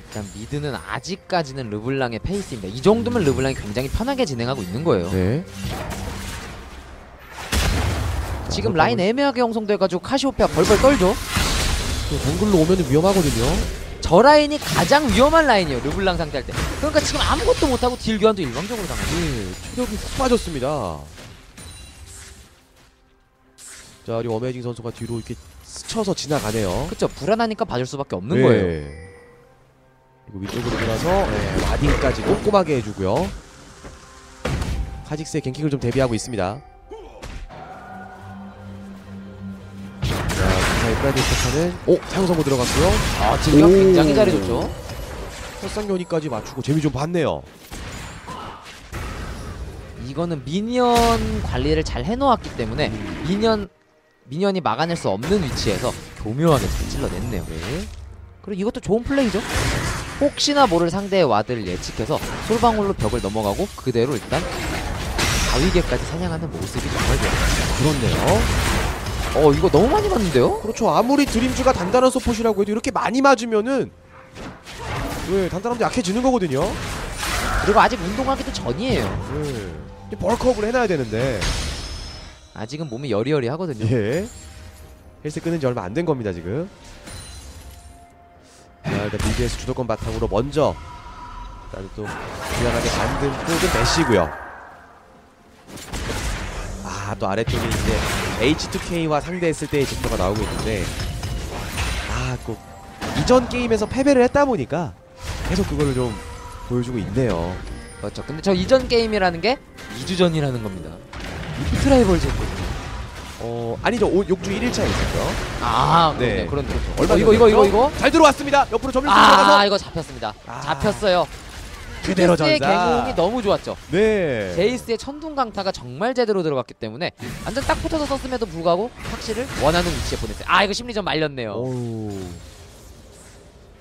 Speaker 3: 일단 미드는 아직까지는 르블랑의 페이스입니다. 이 정도면 르블랑이 굉장히 편하게 진행하고 있는 거예요.
Speaker 2: 네.
Speaker 3: 지금 라인 애매하게 형성돼가지고 카시오페아 벌벌 떨죠.
Speaker 2: 또 정글로 오면 위험하거든요.
Speaker 3: 저 라인이 가장 위험한 라인이에요. 르블랑 상대할 때. 그러니까 지금 아무것도 못하고 딜 교환도 일방적으로 당하죠.
Speaker 2: 네, 체력이 훅 빠졌습니다. 자, 그리고 어메이징 선수가 뒤로 이렇게 스쳐서 지나가네요.
Speaker 3: 그쵸 불안하니까 봐줄 수밖에 없는
Speaker 2: 네.
Speaker 3: 거예요.
Speaker 2: 그리고 위쪽으로 돌아서 네, warding까지 꼼꼼하게 해주고요. 카직스의 ganking을 좀 대비하고 있습니다. Pridestalker는 오 사형 선고 들어갔고요.
Speaker 3: 아
Speaker 2: 오.
Speaker 3: 굉장히 잘해줬죠.
Speaker 2: 혈상요니까지 맞추고 재미 좀 봤네요.
Speaker 3: 이거는 미니언 관리를 잘 해놓았기 때문에 미니언 미니언이 막아낼 수 없는 위치에서 교묘하게 잘 찔러냈네요.
Speaker 2: 네.
Speaker 3: 그리고 이것도 좋은 플레이죠. 혹시나 모를 상대의 ward를 예측해서 솔방울로 벽을 넘어가고 그대로 일단 바위개까지 사냥하는 모습이 정말 좋아요.
Speaker 2: 그렇네요.
Speaker 3: 어 이거 너무 많이 맞는데요?
Speaker 2: 그렇죠. 아무리 드림즈가 단단한 서폿이라고 해도 이렇게 많이 맞으면은 네, 단단함도 약해지는 거거든요.
Speaker 3: 그리고 아직 운동하기도 전이에요.
Speaker 2: 네. 이제 벌크업을 해놔야 되는데
Speaker 3: 아직은 몸이 여리여리 하거든요.
Speaker 2: 예. 헬스 끊은 지 얼마 안 된 겁니다 지금. 자, 일단 BBS 주도권 바탕으로 먼저 일단 또 불안하게 만든 쪽은 메시고요. 아, 또 아래쪽에 이제 H2K와 상대했을 때의 징표가 나오고 있는데 아, 꼭 이전 게임에서 패배를 했다 보니까 계속 그거를 좀 보여주고 있네요.
Speaker 3: 그렇죠. 근데 저 이전 게임이라는 게 2주 전이라는 겁니다. 리프트 라이벌즈였거든요.
Speaker 2: 어, 아니죠. 오, 6주 1일차에 있었죠.
Speaker 3: 아,
Speaker 2: 네.
Speaker 3: 네. 그런데
Speaker 2: 얼마
Speaker 3: 어, 이거 이거 이거 이거
Speaker 2: 잘 들어왔습니다. 옆으로 점멸
Speaker 3: 아,
Speaker 2: 들어가서
Speaker 3: 이거 잡혔습니다.
Speaker 2: 아.
Speaker 3: 잡혔어요.
Speaker 2: 그대로 전사.
Speaker 3: 개공이 너무 좋았죠.
Speaker 2: 네.
Speaker 3: 제이스의 천둥 강타가 정말 제대로 들어갔기 때문에 완전 딱 붙어서 썼음에도 불구하고 팍시를 원하는 위치에 보냈어요. 아, 이거 심리전 말렸네요.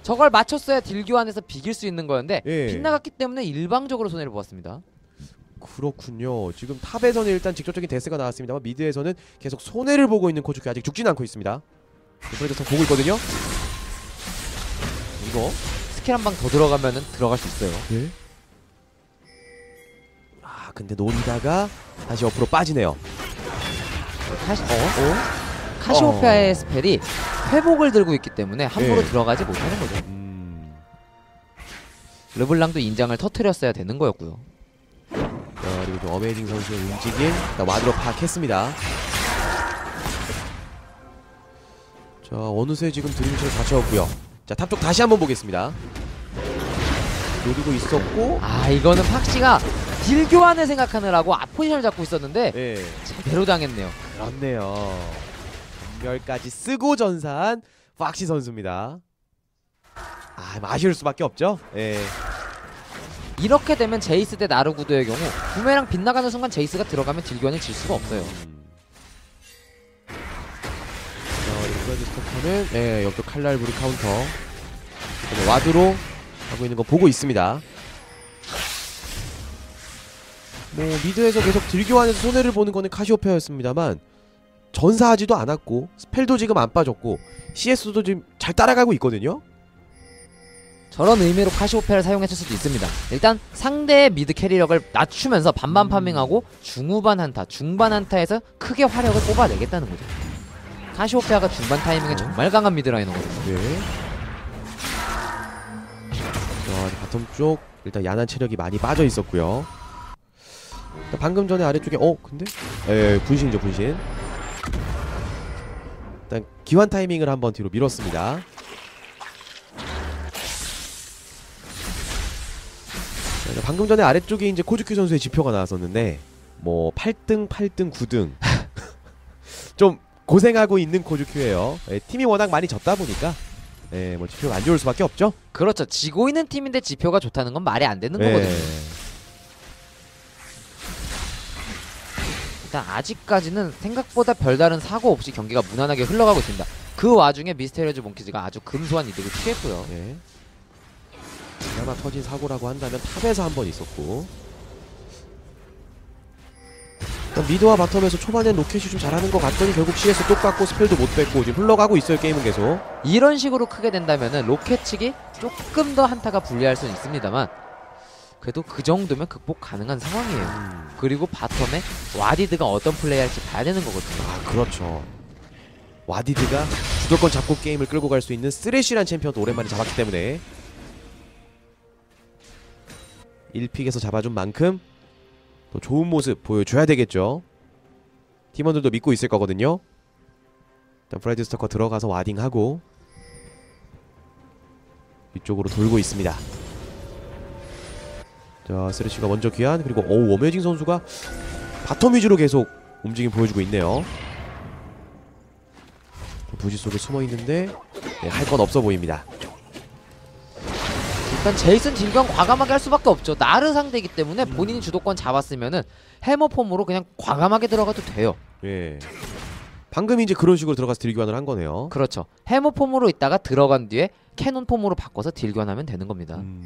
Speaker 3: 저걸 맞췄어야 딜 교환해서 비길 수 있는 거였는데
Speaker 2: 예.
Speaker 3: 빗나갔기 때문에 일방적으로 손해를 보았습니다.
Speaker 2: 그렇군요. 지금 탑에서는 일단 직접적인 데스가 나왔습니다만 미드에서는 계속 손해를 보고 있는 CozQ 아직 죽진 않고 있습니다. 프레드선 보고 있거든요.
Speaker 3: 이거 스킬 한 방 더 들어가면은 들어갈 수 있어요.
Speaker 2: 예. 아 근데 노리다가 다시 옆으로 빠지네요.
Speaker 3: 카시, 어? 카시오페아의 spell이 회복을 들고 있기 때문에 함부로
Speaker 2: 예.
Speaker 3: 들어가지 못하는 거죠.
Speaker 2: 음.
Speaker 3: 르블랑도 인장을 터트렸어야 되는 거였고요.
Speaker 2: 자 그리고 좀 어메이징 선수의 움직임 ward로 파악했습니다. 자 어느새 지금 드림치를 다 채웠고요. 자 탑쪽 다시 한번 보겠습니다. 노리고 있었고
Speaker 3: 아 이거는 팍시가 딜 교환을 생각하느라고 앞 포지션을 잡고 있었는데
Speaker 2: 예.
Speaker 3: 제대로 당했네요.
Speaker 2: 그렇네요. 점멸까지 쓰고 전사한 팍시 선수입니다. 아, 뭐 아쉬울 수밖에 없죠. 예.
Speaker 3: 이렇게 되면 제이스 대 나르 구도의 경우 부메랑 빗나가는 순간 제이스가 들어가면 딜 교환을 질 수가 없어요.
Speaker 2: Pridestalker는 예, 옆쪽 칼날 부리 카운터. 그다음에 ward로 하고 있는 거 보고 있습니다. 뭐 mid에서 계속 딜교환해서 손해를 보는 거는 카시오페아였습니다만 전사하지도 않았고 spell도 지금 안 빠졌고 CS도 지금 잘 따라가고 있거든요.
Speaker 3: 저런 의미로 카시오페아를 사용했을 수도 있습니다. 일단 상대의 mid carry력을 낮추면서 반반
Speaker 2: 음.
Speaker 3: farming하고 중후반 한타, 중반 한타에서 크게 화력을 뽑아내겠다는 거죠. 카시오페아가 중반 타이밍에 정말 강한 mid laner거든요.
Speaker 2: 네. 자, bottom 쪽 일단 야난 체력이 많이 빠져 있었고요. 방금 전에 아래쪽에 어 근데 예 분신이죠 분신. 일단 귀환 타이밍을 한번 뒤로 밀었습니다. 방금 전에 아래쪽에 이제 코즈큐 선수의 지표가 나왔었는데 뭐 8등, 8등, 9등 좀 고생하고 있는 코즈큐예요. 예, 팀이 워낙 많이 졌다 보니까 예, 뭐 지표가 안 좋을 수밖에 없죠.
Speaker 3: 그렇죠. 지고 있는 팀인데 지표가 좋다는 건 말이 안 되는
Speaker 2: 예.
Speaker 3: 거거든요. 일단 아직까지는 생각보다 별다른 사고 없이 경기가 무난하게 흘러가고 있습니다. 그 와중에 미스테리어즈 몽키즈가 아주 근소한 이득을 취했고요.
Speaker 2: 예. 그나마 터진 사고라고 한다면 top에서 한 번 있었고 mid와 bottom에서 초반엔 로켓이 좀 잘하는 것 같더니 결국 CS 똑같고 spell도 못 뺐고 지금 흘러가고 있어요 게임은 계속
Speaker 3: 이런 식으로 크게 된다면은 로켓 측이 조금 더 한타가 불리할 수는 있습니다만 그래도 그 정도면 극복 가능한 상황이에요.
Speaker 2: 음.
Speaker 3: 그리고 바텀에 와디드가 어떤 플레이 할지 봐야 되는 거거든요.
Speaker 2: 아 그렇죠 와디드가 주도권 잡고 게임을 끌고 갈 수 있는 쓰레쉬란 챔피언도 오랜만에 잡았기 때문에 1픽에서 잡아준 만큼 또 좋은 모습 보여줘야 되겠죠. 팀원들도 믿고 있을 거거든요. 일단 프라이드스토커 들어가서 warding하고 위쪽으로 돌고 있습니다. 자 쓰레쉬가 먼저 귀환 그리고 어우 어메이징 선수가 bottom 위주로 계속 움직임 보여주고 있네요. 부지 속에 숨어 있는데 네, 할건 없어 보입니다.
Speaker 3: 일단 제이스는 딜교환 과감하게 할 수밖에 없죠. 나르 상대이기 때문에
Speaker 2: 음.
Speaker 3: 본인이 주도권 잡았으면은 hammer form으로 그냥 과감하게 들어가도 돼요.
Speaker 2: 예. 방금 이제 그런 식으로 들어가서 딜 교환을 한 거네요.
Speaker 3: 그렇죠. hammer form으로 있다가 들어간 뒤에 cannon form으로 바꿔서 딜교환하면 되는 겁니다.
Speaker 2: 음.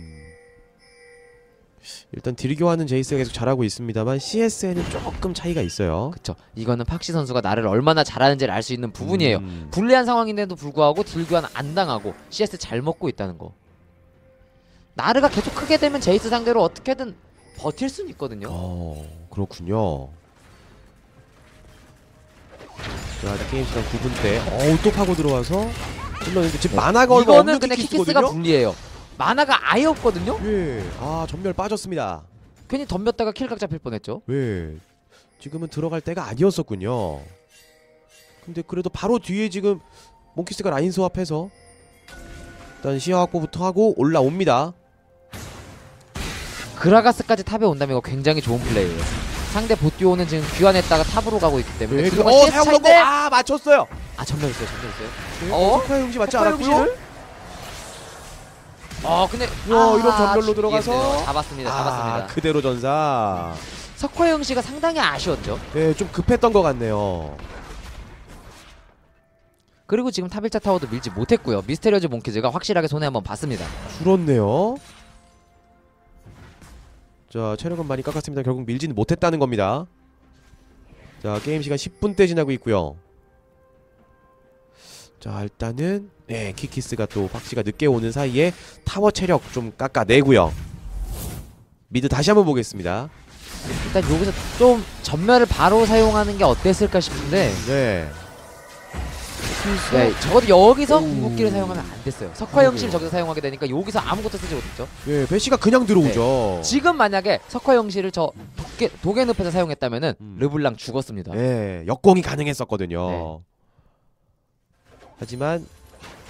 Speaker 2: 일단 딜 교환은 제이스가 계속 잘하고 있습니다만 CS에는 조금 차이가 있어요.
Speaker 3: 그렇죠. 이거는 팍시 선수가 나르를 얼마나 잘하는지를 알 수 있는 부분이에요.
Speaker 2: 음.
Speaker 3: 불리한 상황인데도 불구하고 딜교환 안 당하고 CS 잘 먹고 있다는 거. 나르가 계속 크게 되면 제이스 상대로 어떻게든 버틸 수는 있거든요.
Speaker 2: 어, 그렇군요. 자, 이제 게임 시간 9분 때, 어우 또 파고 들어와서 찔렀는데 지금 마나가 얼마
Speaker 3: 이거는
Speaker 2: 없는
Speaker 3: 근데 키키스가
Speaker 2: 키키스거든요.
Speaker 3: 불리해요. 마나가 아예 없거든요.
Speaker 2: 예, 아 점멸 빠졌습니다.
Speaker 3: 괜히 덤볐다가 kill각 잡힐 뻔했죠.
Speaker 2: 왜 지금은 들어갈 때가 아니었었군요. 근데 그래도 바로 뒤에 지금 몽키스가 라인 소합해서 일단 시야 확보부터 하고 올라옵니다.
Speaker 3: 그라가스까지 탑에 온다면 이거 굉장히 좋은 플레이예요. 상대 보띠오는 지금 귀환했다가 탑으로 가고 있기 때문에
Speaker 2: 네, 어
Speaker 3: CS
Speaker 2: 사용
Speaker 3: 차인데
Speaker 2: 넣고 아 맞췄어요.
Speaker 3: 아 전멸 있어요 전멸 있어요.
Speaker 2: 네,
Speaker 3: 어?
Speaker 2: 석화 용지 맞지 않았고요.
Speaker 3: 용지를? 아 근데
Speaker 2: 와, 이런 전멸로 들어가서?
Speaker 3: 죽이겠네요. 잡았습니다 잡았습니다.
Speaker 2: 아 그대로 전사.
Speaker 3: 석화영 씨가 상당히 아쉬웠죠.
Speaker 2: 네, 좀 급했던 것 같네요.
Speaker 3: 그리고 지금 top 1차 타워도 밀지 못했고요. 미스테리어즈 몽키즈가 확실하게 손해 한번 봤습니다.
Speaker 2: 줄었네요. 자, 체력은 많이 깎았습니다. 결국 밀지는 못했다는 겁니다. 자, 게임 시간 10분대 지나고 있고요. 자, 일단은 네, 키키스가 또 팍시가 늦게 오는 사이에 타워 체력 좀 깎아내고요. mid 다시 한번 보겠습니다.
Speaker 3: 일단 여기서 좀 점멸을 바로 사용하는 게 어땠을까 싶은데
Speaker 2: 네.
Speaker 3: 네, 적어도 여기서
Speaker 2: 오.
Speaker 3: 궁극기를 사용하면 안 됐어요. 석화영 씨를
Speaker 2: 그러게요.
Speaker 3: 저기서 사용하게 되니까 여기서 아무것도 쓰지 못했죠.
Speaker 2: 네, 배씨가 그냥 들어오죠.
Speaker 3: 지금 만약에 석화영 씨를 저 도개, 도개 늪에서 사용했다면은
Speaker 2: 음.
Speaker 3: 르블랑 죽었습니다.
Speaker 2: 네, 역공이 가능했었거든요.
Speaker 3: 네.
Speaker 2: 하지만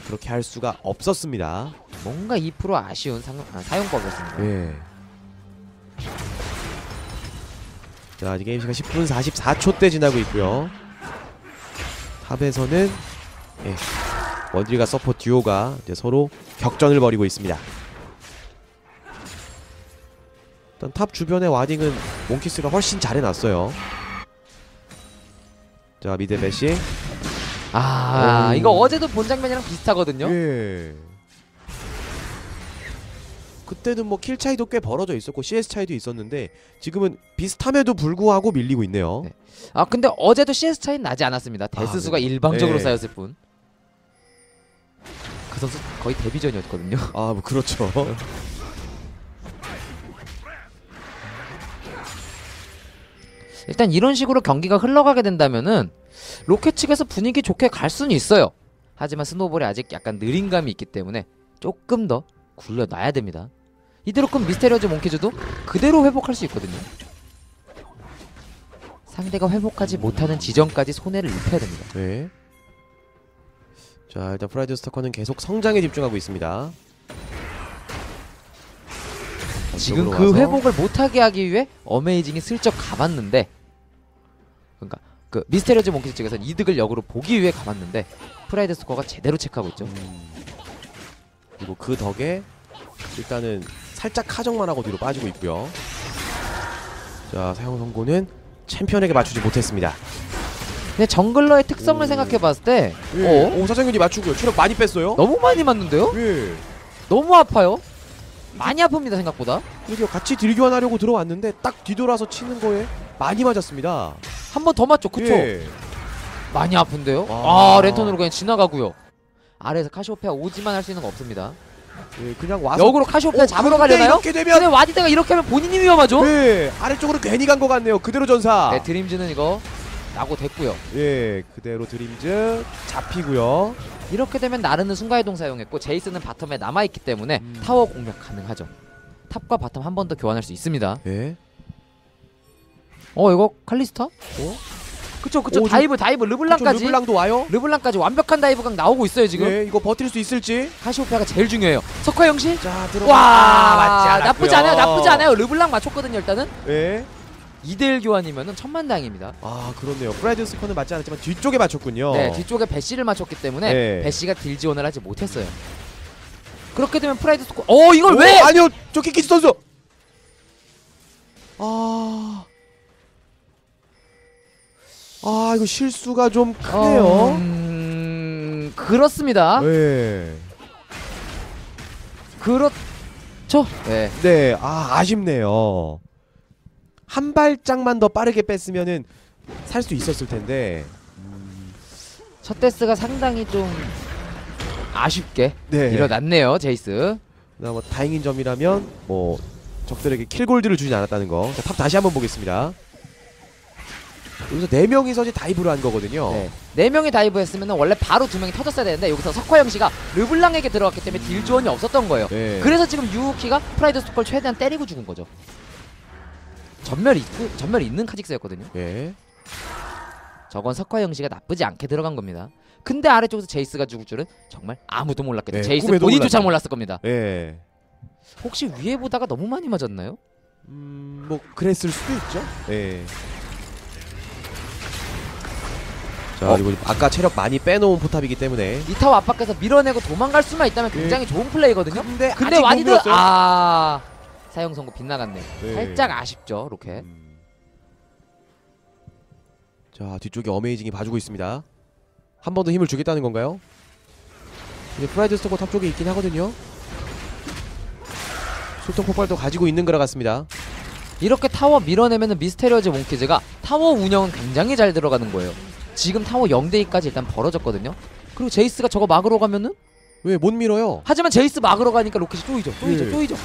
Speaker 2: 그렇게 할 수가 없었습니다.
Speaker 3: 뭔가 2% 아쉬운 상, 아, 사용법이었습니다.
Speaker 2: 예. 자, 이제 게임 시간 10분 44초 때 지나고 있고요. top에서는 예. 원딜과 서포 듀오가 이제 서로 격전을 벌이고 있습니다. 일단 top 주변의 warding은 몽키스가 훨씬 잘해놨어요. 자, mid 배시.
Speaker 3: 아
Speaker 2: 오우.
Speaker 3: 이거 어제도 본 장면이랑 비슷하거든요.
Speaker 2: 예. 그때는 뭐 kill 차이도 꽤 벌어져 있었고 CS 차이도 있었는데 지금은 비슷함에도 불구하고 밀리고 있네요.
Speaker 3: 네. 아 근데 어제도 CS 차이는 나지 않았습니다. death
Speaker 2: 아,
Speaker 3: 수가
Speaker 2: 네.
Speaker 3: 일방적으로
Speaker 2: 네.
Speaker 3: 쌓였을 뿐. 그 선수 거의 데뷔전이었거든요.
Speaker 2: 아, 뭐 그렇죠.
Speaker 3: 일단 이런 식으로 경기가 흘러가게 된다면은 로켓 측에서 분위기 좋게 갈 수는 있어요. 하지만 snowball이 아직 약간 느린 감이 있기 때문에 조금 더 굴려놔야 됩니다. 이대로 그럼 미스테리어즈 몽키즈도 그대로 회복할 수 있거든요. 상대가 회복하지 못하는 지점까지 손해를 입혀야 됩니다.
Speaker 2: 네. 자, 일단 프라이드스토커는 계속 성장에 집중하고 있습니다.
Speaker 3: 지금 그
Speaker 2: 와서
Speaker 3: 회복을 못하게 하기 위해 어메이징이 슬쩍 가봤는데 그러니까 그 미스테리오즈 몽키즈 측에서는 이득을 역으로 보기 위해 가봤는데 프라이드스토커가 제대로 체크하고 있죠.
Speaker 2: 그리고 그 덕에 일단은 살짝 카정만 하고 뒤로 빠지고 있고요. 자 사용 선고는 챔피언에게 맞추지 못했습니다.
Speaker 3: 근데 정글러의 특성을
Speaker 2: 오.
Speaker 3: 생각해봤을 때
Speaker 2: 예.
Speaker 3: 어?
Speaker 2: 오 사장님이 맞추고요. 체력 많이 뺐어요.
Speaker 3: 너무 많이 맞는데요?
Speaker 2: 예.
Speaker 3: 너무 아파요. 많이 아픕니다 생각보다.
Speaker 2: 그리고 같이 딜 교환하려고 들어왔는데 딱 뒤돌아서 치는 거에 많이 맞았습니다.
Speaker 3: 한 번 더 맞죠, 그쵸?
Speaker 2: 예.
Speaker 3: 많이 아픈데요?
Speaker 2: 아.
Speaker 3: 아, 랜턴으로 그냥 지나가고요. 아래에서 카시오페아 오지만 할 수 있는 거 없습니다.
Speaker 2: 예, 그냥 와서
Speaker 3: 역으로 카시오페아
Speaker 2: 어,
Speaker 3: 잡으러 가려나요?
Speaker 2: 이렇게 되면
Speaker 3: 근데 와디드가 이렇게 하면 본인이 위험하죠?
Speaker 2: 네 아래쪽으로 괜히 간 것 같네요. 그대로 전사.
Speaker 3: 네, 드림즈는 이거 낙오됐고요.
Speaker 2: 예, 그대로 드림즈 잡히고요.
Speaker 3: 이렇게 되면 나르는 순간이동 사용했고 제이스는 bottom에 남아있기 때문에
Speaker 2: 음.
Speaker 3: 타워 공략 가능하죠. top과 bottom 한 번 더 교환할 수 있습니다.
Speaker 2: 예.
Speaker 3: 어 이거 칼리스타?
Speaker 2: 어?
Speaker 3: 그쵸 그쵸
Speaker 2: 오, 저-
Speaker 3: dive dive 르블랑까지
Speaker 2: 르블랑도 와요.
Speaker 3: 르블랑까지 완벽한 dive각 나오고 있어요 지금
Speaker 2: 예, 이거 버틸 수 있을지.
Speaker 3: 카시오페아가 제일 중요해요 석화 형씨
Speaker 2: 자, 들어.
Speaker 3: 와
Speaker 2: 아.
Speaker 3: 나쁘지 않아요 나쁘지 않아요 르블랑 맞췄거든요 일단은
Speaker 2: 예.
Speaker 3: 2대1 교환이면은 천만 다행입니다
Speaker 2: 아, 그렇네요. 프라이드스토커는 맞지 않았지만 뒤쪽에 맞췄군요.
Speaker 3: 네 뒤쪽에 배시를 맞췄기 때문에
Speaker 2: 네.
Speaker 3: 배시가 딜 지원을 하지 못했어요 그렇게 되면 프라이드스토커 어 이걸
Speaker 2: 오,
Speaker 3: 왜
Speaker 2: 아니요. 저 키키스 선수. 아. 아, 이거 실수가 좀 크네요.
Speaker 3: 음... 그렇습니다
Speaker 2: 네.
Speaker 3: 그렇죠 네
Speaker 2: 네, 아 아쉽네요. 한 발짝만 더 빠르게 뺐으면은 살 수 있었을 텐데.
Speaker 3: 첫 데스가 상당히 좀 아쉽게
Speaker 2: 네.
Speaker 3: 일어났네요 제이스
Speaker 2: 그나마 다행인 점이라면 뭐 적들에게 kill gold를 주진 않았다는 거. 자, top 다시 한번 보겠습니다. 여기서 네 명이서 이제 dive를 한 거거든요.
Speaker 3: 네. 네 명이 dive 했으면 원래 바로 두 명이 터졌어야 되는데 여기서 석화의 응시가 르블랑에게 들어갔기 때문에 deal 지원이 없었던 거예요.
Speaker 2: 네.
Speaker 3: 그래서 지금 유우키가 프라이드 스토커를 최대한 때리고 죽은 거죠. 점멸 있고 점멸 있는 카직스였거든요.
Speaker 2: 예.
Speaker 3: 저건 석화의 응시가 나쁘지 않게 들어간 겁니다. 근데 아래쪽에서 제이스가 죽을 줄은 정말 아무도 몰랐겠죠.
Speaker 2: 네,
Speaker 3: 제이스 본인조차. 몰랐을 겁니다.
Speaker 2: 예.
Speaker 3: 혹시 위에 보다가 너무 많이 맞았나요?
Speaker 2: 음, 뭐 그랬을 수도 있죠. 예. 자,
Speaker 3: 어.
Speaker 2: 그리고 아까 체력 많이 빼놓은 포탑이기 때문에.
Speaker 3: 이 타워 압박해서 밀어내고 도망갈 수만 있다면
Speaker 2: 예.
Speaker 3: 굉장히 좋은 플레이거든요.
Speaker 2: 근데,
Speaker 3: 근데
Speaker 2: 밀었어요.
Speaker 3: 아 사형 선고 빗나갔네.
Speaker 2: 네.
Speaker 3: 살짝 아쉽죠, 로켓.
Speaker 2: 음. 자 뒤쪽에 어메이징이 봐주고 있습니다. 한 번 더 힘을 주겠다는 건가요? 이제 프라이드 스토커 top 쪽에 있긴 하거든요. 술통 폭발도 가지고 있는 것 같습니다.
Speaker 3: 이렇게 타워 밀어내면은 미스테리어즈 몽키즈가 타워 운영은 굉장히 잘 들어가는 거예요. 지금 타워 0대2까지 일단 벌어졌거든요. 그리고 제이스가 저거 막으러 가면은
Speaker 2: 왜 못 밀어요?
Speaker 3: 하지만 제이스 막으러 가니까 로켓이 쪼이죠. 쪼이죠.
Speaker 2: 예.
Speaker 3: 쪼이죠.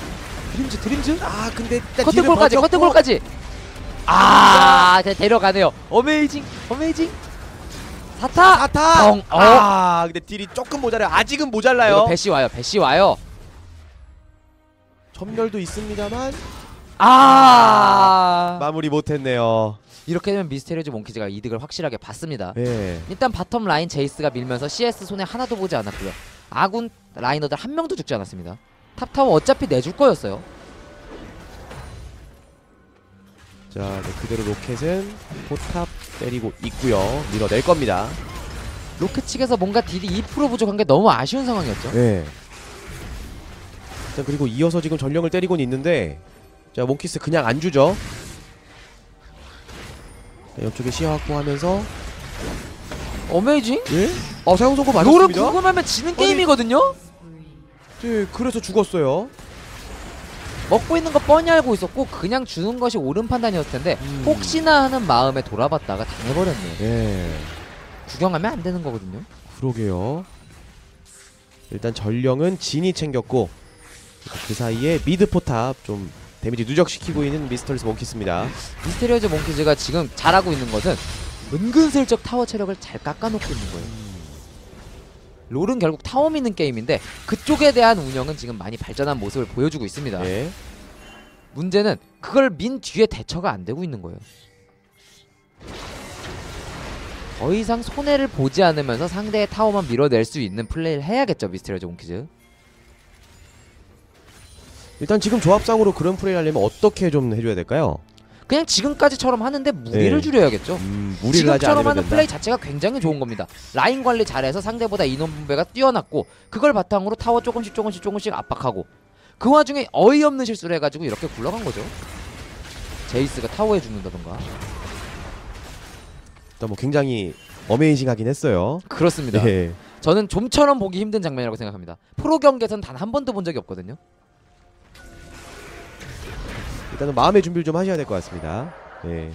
Speaker 3: 드림즈 드림즈
Speaker 2: 아 근데 일단
Speaker 3: 커튼콜까지
Speaker 2: deal을 버텼고
Speaker 3: 커튼콜까지 아 데- 데려가네요. 어메이징 어메이징 사타
Speaker 2: 사타.
Speaker 3: 덩. 어.
Speaker 2: 아 근데 deal이 조금 모자라요. 아직은 모자라요.
Speaker 3: 벳시 와요. 벳시 와요.
Speaker 2: 점멸도 있습니다만
Speaker 3: 아
Speaker 2: 마무리 못했네요.
Speaker 3: 이렇게 되면 미스테리오즈 몽키즈가 이득을 확실하게 봤습니다.
Speaker 2: 예.
Speaker 3: 일단 bottom 라인 제이스가 밀면서 CS 손해 하나도 보지 않았고요. 아군 laner들 한 명도 죽지 않았습니다. top 타워 어차피 내줄 거였어요.
Speaker 2: 자 네, 그대로 로켓은 포탑 때리고 있고요. 밀어낼 겁니다.
Speaker 3: 로켓 측에서 뭔가 deal이 2% 부족한 게 너무 아쉬운 상황이었죠.
Speaker 2: 네. 자 그리고 이어서 지금 전령을 때리고는 있는데 자 몽키스 그냥 안 주죠. 자, 옆쪽에 시야 확보하면서
Speaker 3: 어메이징?
Speaker 2: 예? 아 사형 선고
Speaker 3: 롤을
Speaker 2: 맞았습니다.
Speaker 3: 궁금하면 지는
Speaker 2: 아니,
Speaker 3: 게임이거든요.
Speaker 2: 네, 그래서 죽었어요.
Speaker 3: 먹고 있는 거 뻔히 알고 있었고 그냥 주는 것이 옳은 판단이었을 텐데
Speaker 2: 음.
Speaker 3: 혹시나 하는 마음에 돌아봤다가 당해버렸네요.
Speaker 2: 예.
Speaker 3: 구경하면 안 되는 거거든요.
Speaker 2: 그러게요. 일단 전령은 진이 챙겼고 그 사이에 mid 포탑 좀 damage 누적시키고 있는 미스터리스 몽키스입니다.
Speaker 3: 미스테리오즈 몽키즈가 지금 잘하고 있는 것은 은근슬쩍 타워 체력을 잘 깎아놓고 있는 거예요. 롤은 결국 타워 미는 게임인데 그쪽에 대한 운영은 지금 많이 발전한 모습을 보여주고 있습니다.
Speaker 2: 예.
Speaker 3: 문제는 그걸 민 뒤에 대처가 안 되고 있는 거예요. 더 이상 손해를 보지 않으면서 상대의 타워만 밀어낼 수 있는 플레이를 해야겠죠 미스테리오즈 몽키즈.
Speaker 2: 일단 지금 조합상으로 그런 플레이를 하려면 어떻게 좀 해줘야 될까요?
Speaker 3: 그냥 지금까지처럼 하는데 무리를
Speaker 2: 네.
Speaker 3: 줄여야겠죠.
Speaker 2: 음, 무리를
Speaker 3: 지금처럼 하는
Speaker 2: 된다.
Speaker 3: 플레이 자체가 굉장히 좋은 겁니다. 라인 관리 잘해서 상대보다 인원 분배가 뛰어났고 그걸 바탕으로 타워 조금씩 조금씩 조금씩 압박하고 그 와중에 어이없는 실수를 해가지고 이렇게 굴러간 거죠. 제이스가 타워에 죽는다던가
Speaker 2: 일단 뭐 굉장히 amazing하긴 했어요.
Speaker 3: 그렇습니다.
Speaker 2: 네.
Speaker 3: 저는 좀처럼 보기 힘든 장면이라고 생각합니다. 프로 경기에서는 단 한 번도 본 적이 없거든요.
Speaker 2: 일단은 마음의 준비를 좀 하셔야 될 것 같습니다. 네.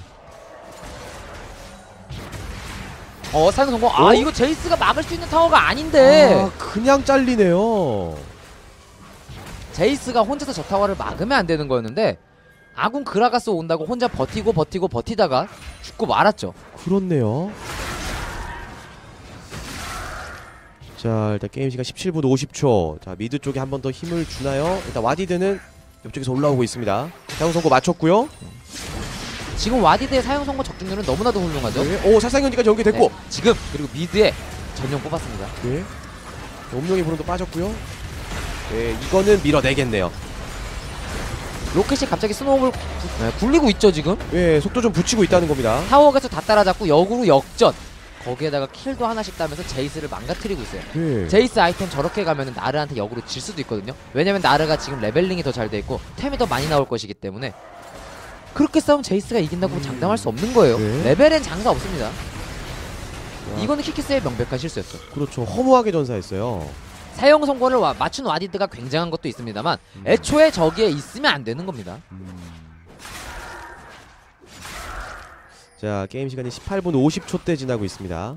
Speaker 3: 어 사형 선고. 아
Speaker 2: 어?
Speaker 3: 이거 제이스가 막을 수 있는 타워가 아닌데
Speaker 2: 아, 그냥 잘리네요.
Speaker 3: 제이스가 혼자서 저 타워를 막으면 안 되는 거였는데 아군 그라가스 온다고 혼자 버티고 버티고 버티다가 죽고 말았죠.
Speaker 2: 그렇네요. 자, 일단 게임 시간 17분 50초. 자, mid 쪽에 한 번 더 힘을 주나요? 일단 와디드는 옆쪽에서 올라오고 있습니다. 사형 선고 맞췄고요.
Speaker 3: 지금 와디드의 사형 선고 적중률은 너무나도 훌륭하죠.
Speaker 2: 네. 오, 살상연기까지 연계됐고.
Speaker 3: 네, 지금 그리고 mid에 전령 뽑았습니다.
Speaker 2: 네. 운명의 부름도 빠졌고요. 네, 이거는 밀어내겠네요.
Speaker 3: 로켓이 갑자기 snowball 구- 네, 굴리고 있죠 지금.
Speaker 2: 예, 속도 좀 붙이고 있다는 겁니다.
Speaker 3: 타워에서 다 따라잡고 역으로 역전. 거기에다가 kill도 하나씩 따면서 제이스를 망가뜨리고 있어요.
Speaker 2: 네.
Speaker 3: 제이스 아이템 저렇게 가면은 나르한테 역으로 질 수도 있거든요. 왜냐면 나르가 지금 leveling이 더 잘 돼 있고 템이 더 많이 나올 것이기 때문에 그렇게 싸우면 제이스가 이긴다고
Speaker 2: 음.
Speaker 3: 장담할 수 없는 거예요.
Speaker 2: 네.
Speaker 3: 레벨엔 장사 없습니다.
Speaker 2: 와,
Speaker 3: 이거는 키키스의 명백한 실수였어.
Speaker 2: 그렇죠. 허무하게 전사했어요.
Speaker 3: 사형 선고를 와- 맞춘 와디드가 굉장한 것도 있습니다만
Speaker 2: 음.
Speaker 3: 애초에 저기에 있으면 안 되는 겁니다.
Speaker 2: 자, 게임 시간이 18분 50초 대 지나고 있습니다.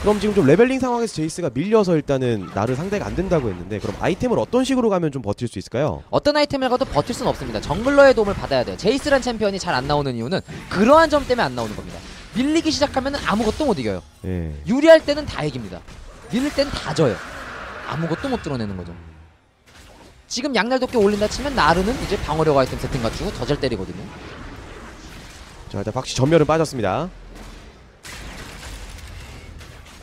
Speaker 2: 그럼 지금 좀 leveling 상황에서 제이스가 밀려서 일단은 나르 상대가 안 된다고 했는데 그럼 아이템을 어떤 식으로 가면 좀 버틸 수 있을까요?
Speaker 3: 어떤 아이템을 가도 버틸 수는 없습니다. jungler의 도움을 받아야 돼요. 제이스란 챔피언이 잘 안 나오는 이유는 그러한 점 때문에 안 나오는 겁니다. 밀리기 시작하면 아무것도 못 이겨요.
Speaker 2: 예.
Speaker 3: 유리할 때는 다 이깁니다. 밀릴 때는 다 져요. 아무것도 못 드러내는 거죠. 지금 양날 도끼 올린다 치면 나르는 이제 방어력 아이템 세팅 갖추고 더 잘 때리거든요.
Speaker 2: 자, 일단 확실히 점멸은 빠졌습니다.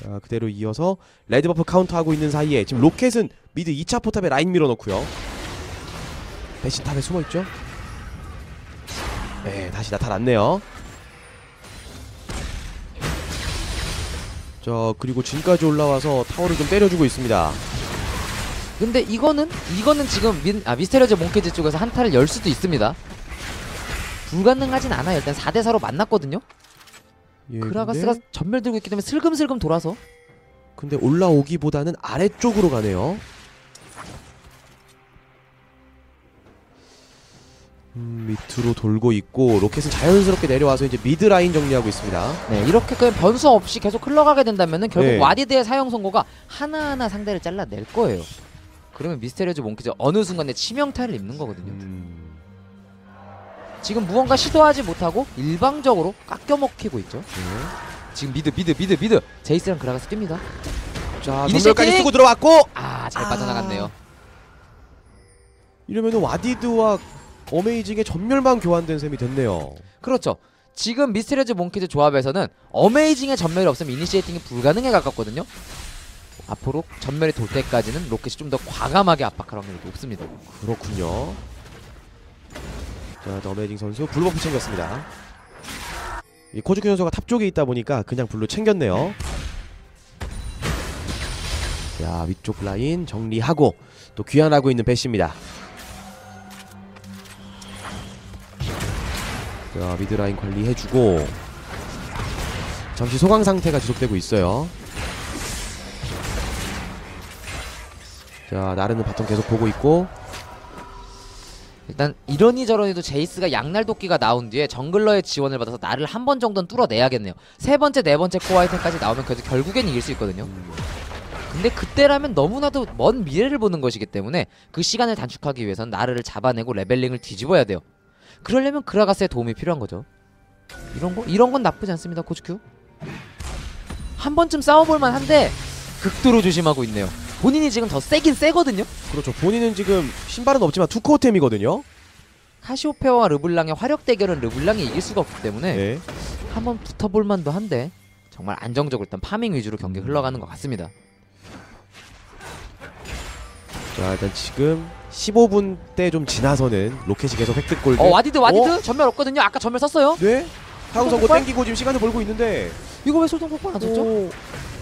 Speaker 2: 자, 그대로 이어서 red buff 카운터하고 있는 사이에 지금 로켓은 mid 2차 포탑에 라인 밀어넣고요. 배신 탑에 숨어있죠? 네, 다시 나타났네요. 자, 그리고 진까지 올라와서 타워를 좀 때려주고 있습니다.
Speaker 3: 근데 이거는 이거는 지금 민, 아, 미스테리어즈 몽키즈 쪽에서 한타를 열 수도 있습니다. 불가능하진 않아요. 일단 4대 4로 만났거든요.
Speaker 2: 예,
Speaker 3: 그라가스가
Speaker 2: 근데,
Speaker 3: 전멸 들고 있기 때문에 슬금슬금 돌아서
Speaker 2: 근데 올라오기보다는 아래쪽으로 가네요. 음, 밑으로 돌고 있고 로켓은 자연스럽게 내려와서 이제 mid 라인 정리하고 있습니다.
Speaker 3: 네, 이렇게 그냥 변수 없이 계속 흘러가게 된다면은 결국
Speaker 2: 네.
Speaker 3: 와디드의 사형 선고가 하나하나 상대를 잘라낼 거예요. 그러면 미스테리어즈 몽키즈 어느 순간에 치명타를 입는 거거든요.
Speaker 2: 음,
Speaker 3: 지금 무언가 시도하지 못하고 일방적으로 깎여 먹히고 있죠.
Speaker 2: 네.
Speaker 3: 지금 mid mid mid mid 제이스랑 그라가스 뜁니다.
Speaker 2: 자! 점멸까지 쓰고 들어왔고
Speaker 3: 아 잘
Speaker 2: 아.
Speaker 3: 빠져나갔네요.
Speaker 2: 이러면은 와디드와 어메이징의 점멸만 교환된 셈이 됐네요.
Speaker 3: 그렇죠. 지금 미스테리어즈 몽키즈 조합에서는 어메이징의 점멸이 없으면 initiating이 불가능에 가깝거든요. 앞으로 점멸이 돌 때까지는 로켓이 좀 더 과감하게 압박할 확률이 높습니다.
Speaker 2: 그렇군요. 자, 더 어메이징 선수 blue buff 챙겼습니다. 이 코즈큐 선수가 top 쪽에 있다 보니까 그냥 blue 챙겼네요. 자, 위쪽 라인 정리하고 또 귀환하고 있는 배시입니다. 자, mid 라인 관리해주고 잠시 소강 상태가 지속되고 있어요. 자, 나르는 bottom 계속 보고 있고
Speaker 3: 일단 이러니 저러니도 제이스가 양날 도끼가 나온 뒤에 jungler의 지원을 받아서 나르를 한 번 정도는 뚫어내야겠네요. 세 번째, 네 번째 core 아이템까지 나오면 그래도 결국엔 이길 수 있거든요. 근데 그때라면 너무나도 먼 미래를 보는 것이기 때문에 그 시간을 단축하기 위해선 나르를 잡아내고 leveling을 뒤집어야 돼요. 그러려면 그라가스의 도움이 필요한 거죠. 이런 거 이런 건 나쁘지 않습니다, 코즈큐. 한 번쯤 싸워볼 만 한데 극도로 조심하고 있네요. 본인이 지금 더 세긴 세거든요.
Speaker 2: 그렇죠. 본인은 지금 신발은 없지만 투코어템이거든요.
Speaker 3: 카시오페아와 르블랑의 화력 대결은 르블랑이 이길 수가 없기 때문에
Speaker 2: 네.
Speaker 3: 한번 붙어볼 만도 한데 정말 안정적으로 일단 farming 위주로 경기 흘러가는 것 같습니다.
Speaker 2: 자 일단 지금 15분 때 좀 지나서는 로켓이 계속 획득 골드.
Speaker 3: 어 와디드 와디드 점멸 없거든요. 아까 점멸 썼어요.
Speaker 2: 네? 사형선고
Speaker 3: 폭발?
Speaker 2: 땡기고 지금 시간을 벌고 있는데
Speaker 3: 이거 왜 술통 폭발 안 썼죠?
Speaker 2: 오,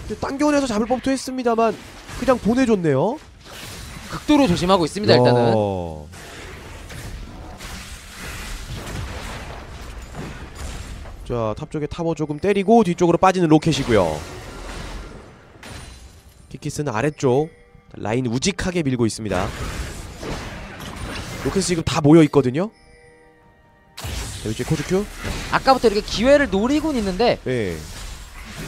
Speaker 2: 근데 당겨내서 잡을 법도 했습니다만 그냥 보내줬네요.
Speaker 3: 극도로 조심하고 있습니다. 일단은
Speaker 2: 어. 자, top 쪽에 타워 조금 때리고 뒤쪽으로 빠지는 로켓이고요. 키키스는 아래쪽 라인 우직하게 밀고 있습니다. 로켓이 지금 다 모여 있거든요. 자, 위쪽에 코즈큐.
Speaker 3: 아까부터 이렇게 기회를 노리곤 있는데
Speaker 2: 예.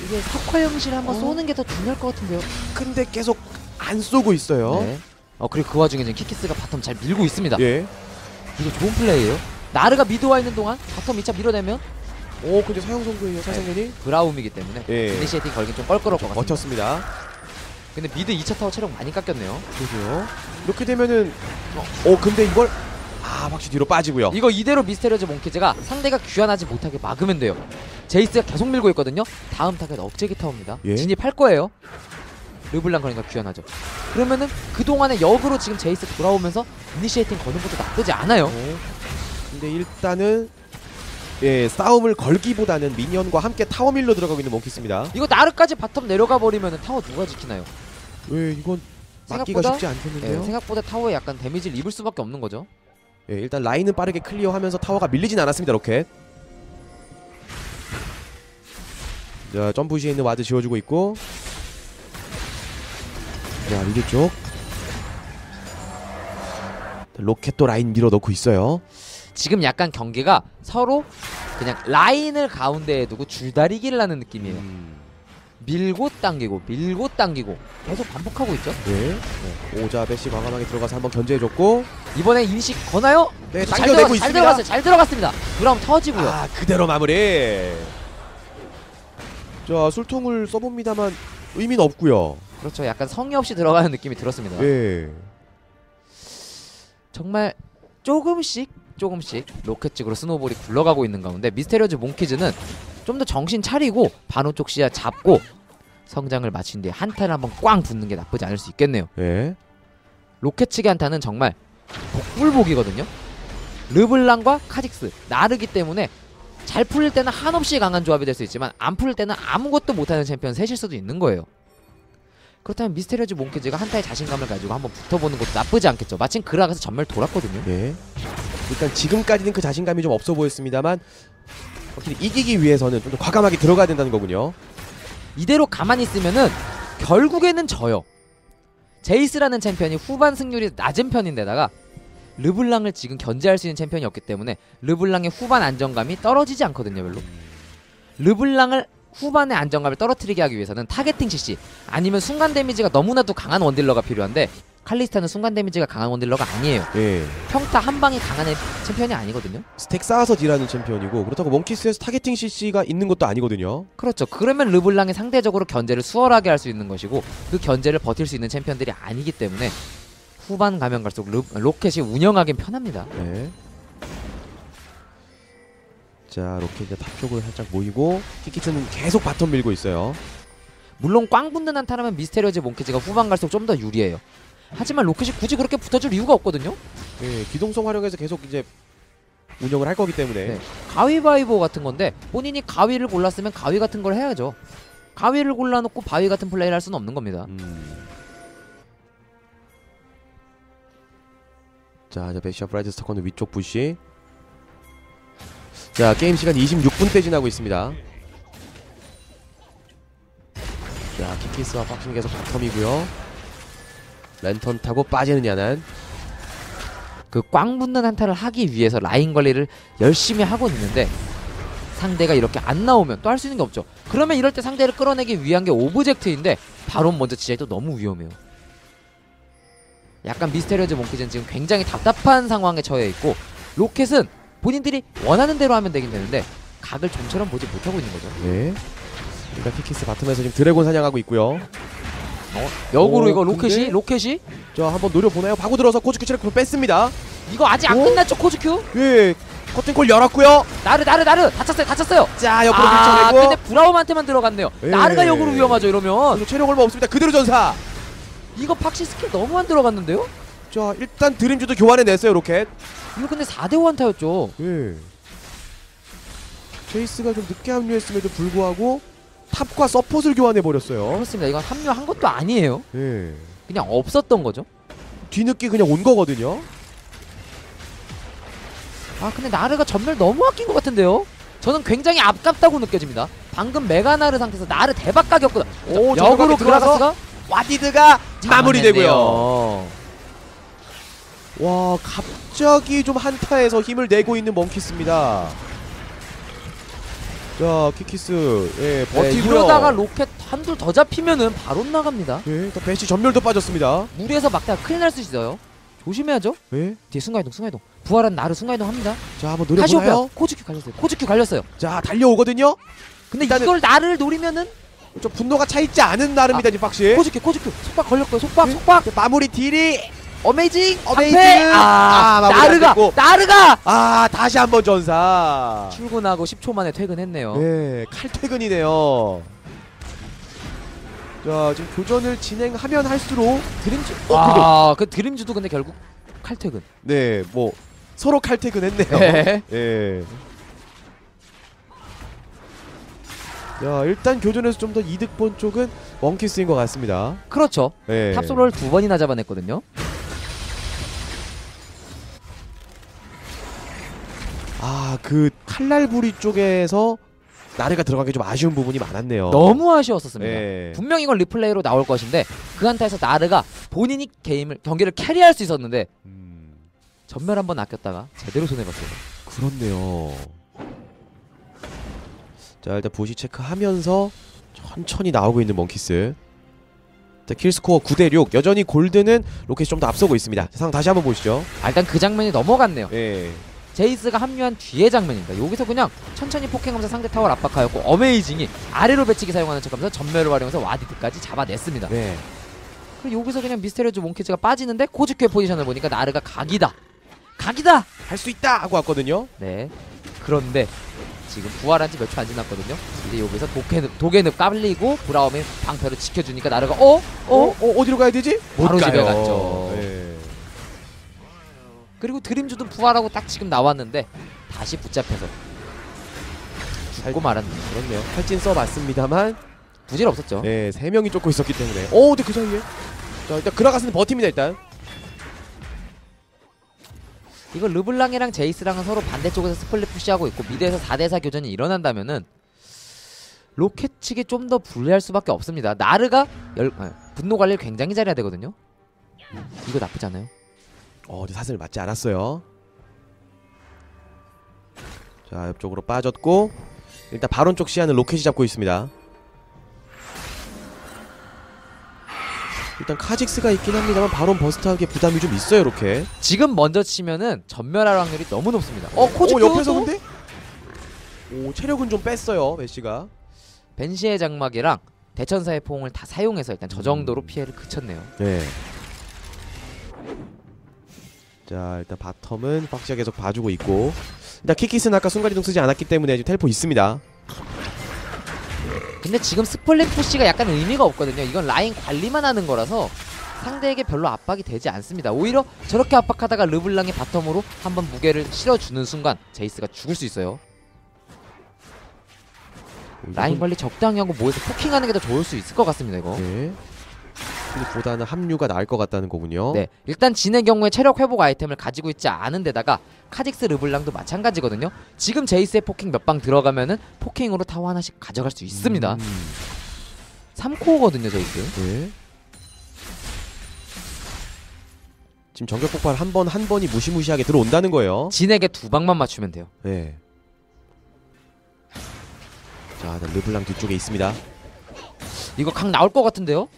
Speaker 3: 이게 석화 응시 한번
Speaker 2: 어?
Speaker 3: 쏘는 게 더 중요할 것 같은데요.
Speaker 2: 근데 계속 안 쏘고 있어요.
Speaker 3: 네. 어 그리고 그 와중에 지금 키키스가 bottom 잘 밀고 있습니다.
Speaker 2: 예.
Speaker 3: 이거 좋은 플레이예요. 나르가 mid 와 있는 동안 bottom 2차 밀어내면
Speaker 2: 오, 근데 사형 선고예요, 사형 선고.
Speaker 3: 브라움이기 때문에
Speaker 2: 예.
Speaker 3: initiating 걸긴 좀 껄끄러울 것 같습니다.
Speaker 2: 버텼습니다.
Speaker 3: 근데 mid 2차 타워 체력 많이 깎였네요.
Speaker 2: 그러게요. 이렇게 되면은 어, 어 근데 이걸 아 확실히 뒤로 빠지고요.
Speaker 3: 이거 이대로 미스테리오즈 몽키즈가 상대가 귀환하지 못하게 막으면 돼요. 제이스가 계속 밀고 있거든요. 다음 타겟 억제기 타워입니다.
Speaker 2: 예.
Speaker 3: 진입할 거예요. 르블랑 그러니까 귀환하죠. 그러면은 그동안에 역으로 지금 제이스 돌아오면서 initiating 거는 것도 나쁘지 않아요.
Speaker 2: 어, 근데 일단은 예 싸움을 걸기보다는 minion과 함께 타워 밀러 들어가고 있는 몽키스입니다.
Speaker 3: 이거 나르까지 bottom 내려가 버리면 타워 누가 지키나요?
Speaker 2: 왜 이건 막기가
Speaker 3: 생각보다-
Speaker 2: 쉽지
Speaker 3: 예,
Speaker 2: 않겠는데요?
Speaker 3: 생각보다 타워에 약간 데미지를 입을 수밖에 없는 거죠.
Speaker 2: 예, 일단 라인은 빠르게 클리어하면서 타워가 밀리진 않았습니다. 로켓. 자 점프 시에 있는 와드 지워주고 있고. 자 미드 쪽. 로켓 도 라인 밀어넣고 있어요.
Speaker 3: 지금 약간 경기가 서로 그냥 라인을 가운데에 두고 줄다리기를 하는 느낌이에요.
Speaker 2: 음.
Speaker 3: 밀고 당기고 밀고 당기고 계속 반복하고 있죠.
Speaker 2: 네. 네. 오자 배시 과감하게 들어가서 한번 견제해줬고
Speaker 3: 이번에 인식 거나요?
Speaker 2: 네
Speaker 3: 잘,
Speaker 2: 당겨내고
Speaker 3: 잘
Speaker 2: 있습니다.
Speaker 3: 들어갔어요. 잘 들어갔습니다. 그럼 터지고요.
Speaker 2: 아 그대로 마무리. 자 술통을 써봅니다만 의미는 없고요.
Speaker 3: 그렇죠. 약간 성의 없이 들어가는 느낌이 들었습니다.
Speaker 2: 예.
Speaker 3: 정말 조금씩 조금씩 로켓 쪽으로 snowball이 굴러가고 있는 가운데 미스테리오즈 몽키즈는 좀 더 정신 차리고 바론 쪽 시야 잡고 성장을 마친 뒤에 한타를 한번 꽝 붙는 게 나쁘지 않을 수 있겠네요.
Speaker 2: 예.
Speaker 3: 로켓 측의 한타는 정말 복불복이거든요. 르블랑과 카직스 나르기 때문에 잘 풀릴 때는 한없이 강한 조합이 될 수 있지만 안 풀릴 때는 아무것도 못하는 챔피언 셋일 수도 있는 거예요. 그렇다면 미스테리오즈 몽키즈가 한타의 자신감을 가지고 한번 붙어보는 것도 나쁘지 않겠죠. 마침 그라가스 점멸 돌았거든요.
Speaker 2: 예. 일단 지금까지는 그 자신감이 좀 없어 보였습니다만 확실히 이기기 위해서는 좀 더 과감하게 들어가야 된다는 거군요.
Speaker 3: 이대로 가만히 있으면은 결국에는 져요. 제이스라는 챔피언이 후반 승률이 낮은 편인데다가 르블랑을 지금 견제할 수 있는 챔피언이 없기 때문에 르블랑의 후반 안정감이 떨어지지 않거든요, 별로. 르블랑을 후반의 안정감을 떨어뜨리게 하기 위해서는 targeting CC 아니면 순간 데미지가 너무나도 강한 원딜러가 필요한데 칼리스타는 순간 데미지가 강한 원딜러가 아니에요.
Speaker 2: 예.
Speaker 3: 평타 한 방이 강한 애- 챔피언이 아니거든요.
Speaker 2: stack 쌓아서 deal하는 챔피언이고 그렇다고 몽키스에서 targeting CC가 있는 것도 아니거든요.
Speaker 3: 그렇죠. 그러면 르블랑이 상대적으로 견제를 수월하게 할 수 있는 것이고 그 견제를 버틸 수 있는 챔피언들이 아니기 때문에 후반 가면 갈수록 르, 로켓이 운영하긴 편합니다.
Speaker 2: 네. 자 로켓 이제 top 쪽으로 살짝 모이고 키키스는 계속 bottom 밀고 있어요.
Speaker 3: 물론 꽝 붙는 한타라면 미스테리오즈 몽키즈가 후반 갈수록 좀 더 유리해요. 하지만 로켓이 굳이 그렇게 붙어줄 이유가 없거든요.
Speaker 2: 예, 기동성 활용해서 계속 이제 운영을 할 거기 때문에
Speaker 3: 네. 가위바위보 같은 건데 본인이 가위를 골랐으면 가위 같은 걸 해야죠. 가위를 골라놓고 바위 같은 플레이를 할 수는 없는 겁니다.
Speaker 2: 음. 자, 이제 베시와 프라이드스토커 위쪽 부시. 자, 게임 시간 26분대 지나고 있습니다. 자, 키키스와 팍시 계속 bottom이고요. 랜턴 타고 얀.
Speaker 3: 그꽝 붙는 한타를 하기 위해서 라인 관리를 열심히 하고 있는데 상대가 이렇게 안 나오면 또 할 수 있는 게 없죠. 그러면 이럴 때 상대를 끌어내기 위한 게 object인데 바론 먼저 치자도 너무 위험해요. 약간 미스테리오즈 몽키즈는 지금 굉장히 답답한 상황에 처해 있고 로켓은 본인들이 원하는 대로 하면 되긴 되는데 각을 좀처럼 보지 못하고 있는 거죠.
Speaker 2: 네. 그러니까 키키스 bottom에서 지금 드래곤 사냥하고 있고요.
Speaker 3: 역으로
Speaker 2: 오,
Speaker 3: 이거 로켓이
Speaker 2: 근데?
Speaker 3: 로켓이
Speaker 2: 자, 한번 노려보나요? 파고 들어서 코즈큐 체력을 뺐습니다.
Speaker 3: 이거 아직 안
Speaker 2: 오?
Speaker 3: 끝났죠 코즈큐?
Speaker 2: 예, 커튼콜 열었고요.
Speaker 3: 나르 나르 나르 다쳤어요 다쳤어요.
Speaker 2: 자, 옆으로
Speaker 3: 아
Speaker 2: 밀쳐내고.
Speaker 3: 근데 브라움한테만 들어갔네요.
Speaker 2: 예.
Speaker 3: 나르가 역으로 위험하죠 이러면.
Speaker 2: 체력 얼마 없습니다. 그대로 전사.
Speaker 3: 이거 팍시 스킬 너무 안 들어갔는데요?
Speaker 2: 자 일단 드림주도 교환해냈어요 로켓
Speaker 3: 이거 근데 4대5 한타였죠.
Speaker 2: 예. 제이스가 좀 늦게 합류했음에도 불구하고 top과 support을 교환해버렸어요
Speaker 3: 그렇습니다. 이건 합류한 것도 아니에요.
Speaker 2: 예.
Speaker 3: 그냥 없었던 거죠.
Speaker 2: 뒤늦게 그냥 온 거거든요
Speaker 3: 아 근데 나르가 전멸 너무 아낀 것 같은데요? 저는 굉장히 아깝다고 느껴집니다. 방금 메가나르 상태에서 나르 대박 가격보다
Speaker 2: 오
Speaker 3: 역으로 그라가스가
Speaker 2: 와디드가 마무리되고요. 와 갑자기 좀 한타에서 힘을 내고 있는 멍키스입니다 자 키키스 예
Speaker 3: 네,
Speaker 2: 버티고요
Speaker 3: 이러다가 로켓 한둘 더 잡히면은 바론 나갑니다.
Speaker 2: 예 일단 베시 전멸도 빠졌습니다
Speaker 3: 무리해서 막다가 큰일 날 수 있어요. 조심해야죠.
Speaker 2: 예.
Speaker 3: 뒤에 순간이동, 순간이동. 부활한 나르 순간이동 합니다.
Speaker 2: 자 한번 노려보나요?
Speaker 3: 코즈큐 갈렸어요. 코즈큐 갈렸어요.
Speaker 2: 자 달려오거든요
Speaker 3: 근데 이걸 나르 노리면은
Speaker 2: 좀 분노가 차 있지 않은 나릅니다 지금 팍시
Speaker 3: 코즈큐, 코즈큐 속박 걸렸고요. 속박,
Speaker 2: 네.
Speaker 3: 속박.
Speaker 2: 마무리 딜이
Speaker 3: 어메이징,
Speaker 2: 어메이징!
Speaker 3: 아,
Speaker 2: 아,
Speaker 3: 나르가. 나르가
Speaker 2: 아 다시 한번 전사
Speaker 3: 출근하고 10초 만에 퇴근했네요.
Speaker 2: 네 칼퇴근이네요 자 지금 교전을 진행하면 할수록
Speaker 3: 드림주.
Speaker 2: 어,
Speaker 3: 아, 그 드림주도 근데 결국 칼퇴근.
Speaker 2: 네뭐 서로 칼퇴근했네요
Speaker 3: 네.
Speaker 2: 예. 야 일단 교전에서 좀 더 이득 본 쪽은 원키스인 것 같습니다
Speaker 3: 그렇죠.
Speaker 2: 예.
Speaker 3: 탑솔로를 두 번이나 잡아냈거든요.
Speaker 2: 아 그 칼날부리 쪽에서 나르가 들어간 게 좀 아쉬운 부분이 많았네요
Speaker 3: 너무 아쉬웠었습니다.
Speaker 2: 예.
Speaker 3: 분명 이건 리플레이로 나올 것인데 그 한타에서 나르가 본인이 게임을 경기를 carry할 수 있었는데
Speaker 2: 음,
Speaker 3: 전멸 한번 아꼈다가 제대로 손해봤어요.
Speaker 2: 그렇네요 자 일단 보시 체크하면서 천천히 나오고 있는 멍키스 자, kill score 9대6 여전히 골드는 로켓이 좀 더 앞서고 있습니다 자, 상황 다시 한번 보시죠
Speaker 3: 아, 일단 그 장면이 넘어갔네요.
Speaker 2: 예.
Speaker 3: 제이스가 합류한 뒤의 장면입니다. 여기서 그냥 천천히 폭행하면서 상대 타워를 압박하였고 어메이징이 아래로 배치기 사용하는 척하면서 전멸을 활용해서 와디드까지 잡아냈습니다.
Speaker 2: 네.
Speaker 3: 그리고 여기서 그냥 미스테리오즈 몽키즈가 빠지는데 코즈큐의 포지션을 보니까 나르가 각이다. 각이다.
Speaker 2: 할 수 있다 하고 왔거든요
Speaker 3: 네. 그런데 지금 부활한 지 몇 초 안 지났거든요. 근데 여기서 독기의 늪 독기의 늪 깔리고 브라움이 방패로 지켜주니까 나르가 어? 어?
Speaker 2: 어? 어? 어디로 가야 되지?
Speaker 3: 바로
Speaker 2: 못
Speaker 3: 집에
Speaker 2: 가요.
Speaker 3: 갔죠.
Speaker 2: 예.
Speaker 3: 그리고 드림주도 부활하고 딱 지금 나왔는데 다시 붙잡혀서 죽고 말았네요.
Speaker 2: 그렇네요 탈진 써봤습니다만
Speaker 3: 부질 없었죠.
Speaker 2: 네, 세 명이 쫓고 있었기 때문에 어 근데 그 사이에 자 일단 그라가스는 버팁니다 일단
Speaker 3: 이거 르블랑이랑 제이스랑은 서로 반대쪽에서 split push하고 있고 mid에서 4대4 교전이 일어난다면은 로켓 측이 좀 더 불리할 수밖에 없습니다. 나르가 열, 아, 분노 관리를 굉장히 잘해야 되거든요. 이거 나쁘지 않아요?
Speaker 2: 어 사슬 맞지 않았어요 자 옆쪽으로 빠졌고 일단 바론 쪽 시야는 로켓이 잡고 있습니다 일단 카직스가 있긴 합니다만 바론 burst하기에 부담이 좀 있어요 로켓
Speaker 3: 지금 먼저 치면은 전멸할 확률이 너무 높습니다.
Speaker 2: 어오
Speaker 3: 코즈
Speaker 2: 옆에서 근데 오 체력은 좀 뺐어요 베시가
Speaker 3: 밴시의 장막이랑 대천사의 포옹을 다 사용해서 일단 저 정도로
Speaker 2: 음.
Speaker 3: 피해를 그쳤네요.
Speaker 2: 네. 자 일단 bottom은 팍시가 계속 봐주고 있고 일단 키키스는 아까 순간이동 쓰지 않았기 때문에 지금 텔포 있습니다
Speaker 3: 근데 지금 split push가 약간 의미가 없거든요. 이건 라인 관리만 하는 거라서 상대에게 별로 압박이 되지 않습니다. 오히려 저렇게 압박하다가 르블랑이 bottom으로 한번 무게를 실어주는 순간 제이스가 죽을 수 있어요. 라인 관리 적당히 하고 모여서 poking하는 게 더 좋을 수 있을 것 같습니다. 이거.
Speaker 2: 네. 보다는 합류가 나을 것 같다는 거군요
Speaker 3: 네, 일단 진의 경우에 체력 회복 아이템을 가지고 있지 않은 데다가 카직스 르블랑도 마찬가지거든요. 지금 제이스의 poking 몇 방 들어가면은 poking으로 타워 하나씩 가져갈 수 있습니다.
Speaker 2: 음,
Speaker 3: 3코어거든요, 제이스.
Speaker 2: 네. 지금 전격 폭발 한 번 한 번이 무시무시하게 들어온다는 거예요
Speaker 3: 진에게 두 방만 맞추면 돼요.
Speaker 2: 네. 자 르블랑 뒤쪽에 있습니다
Speaker 3: 이거 각 나올 것 같은데요?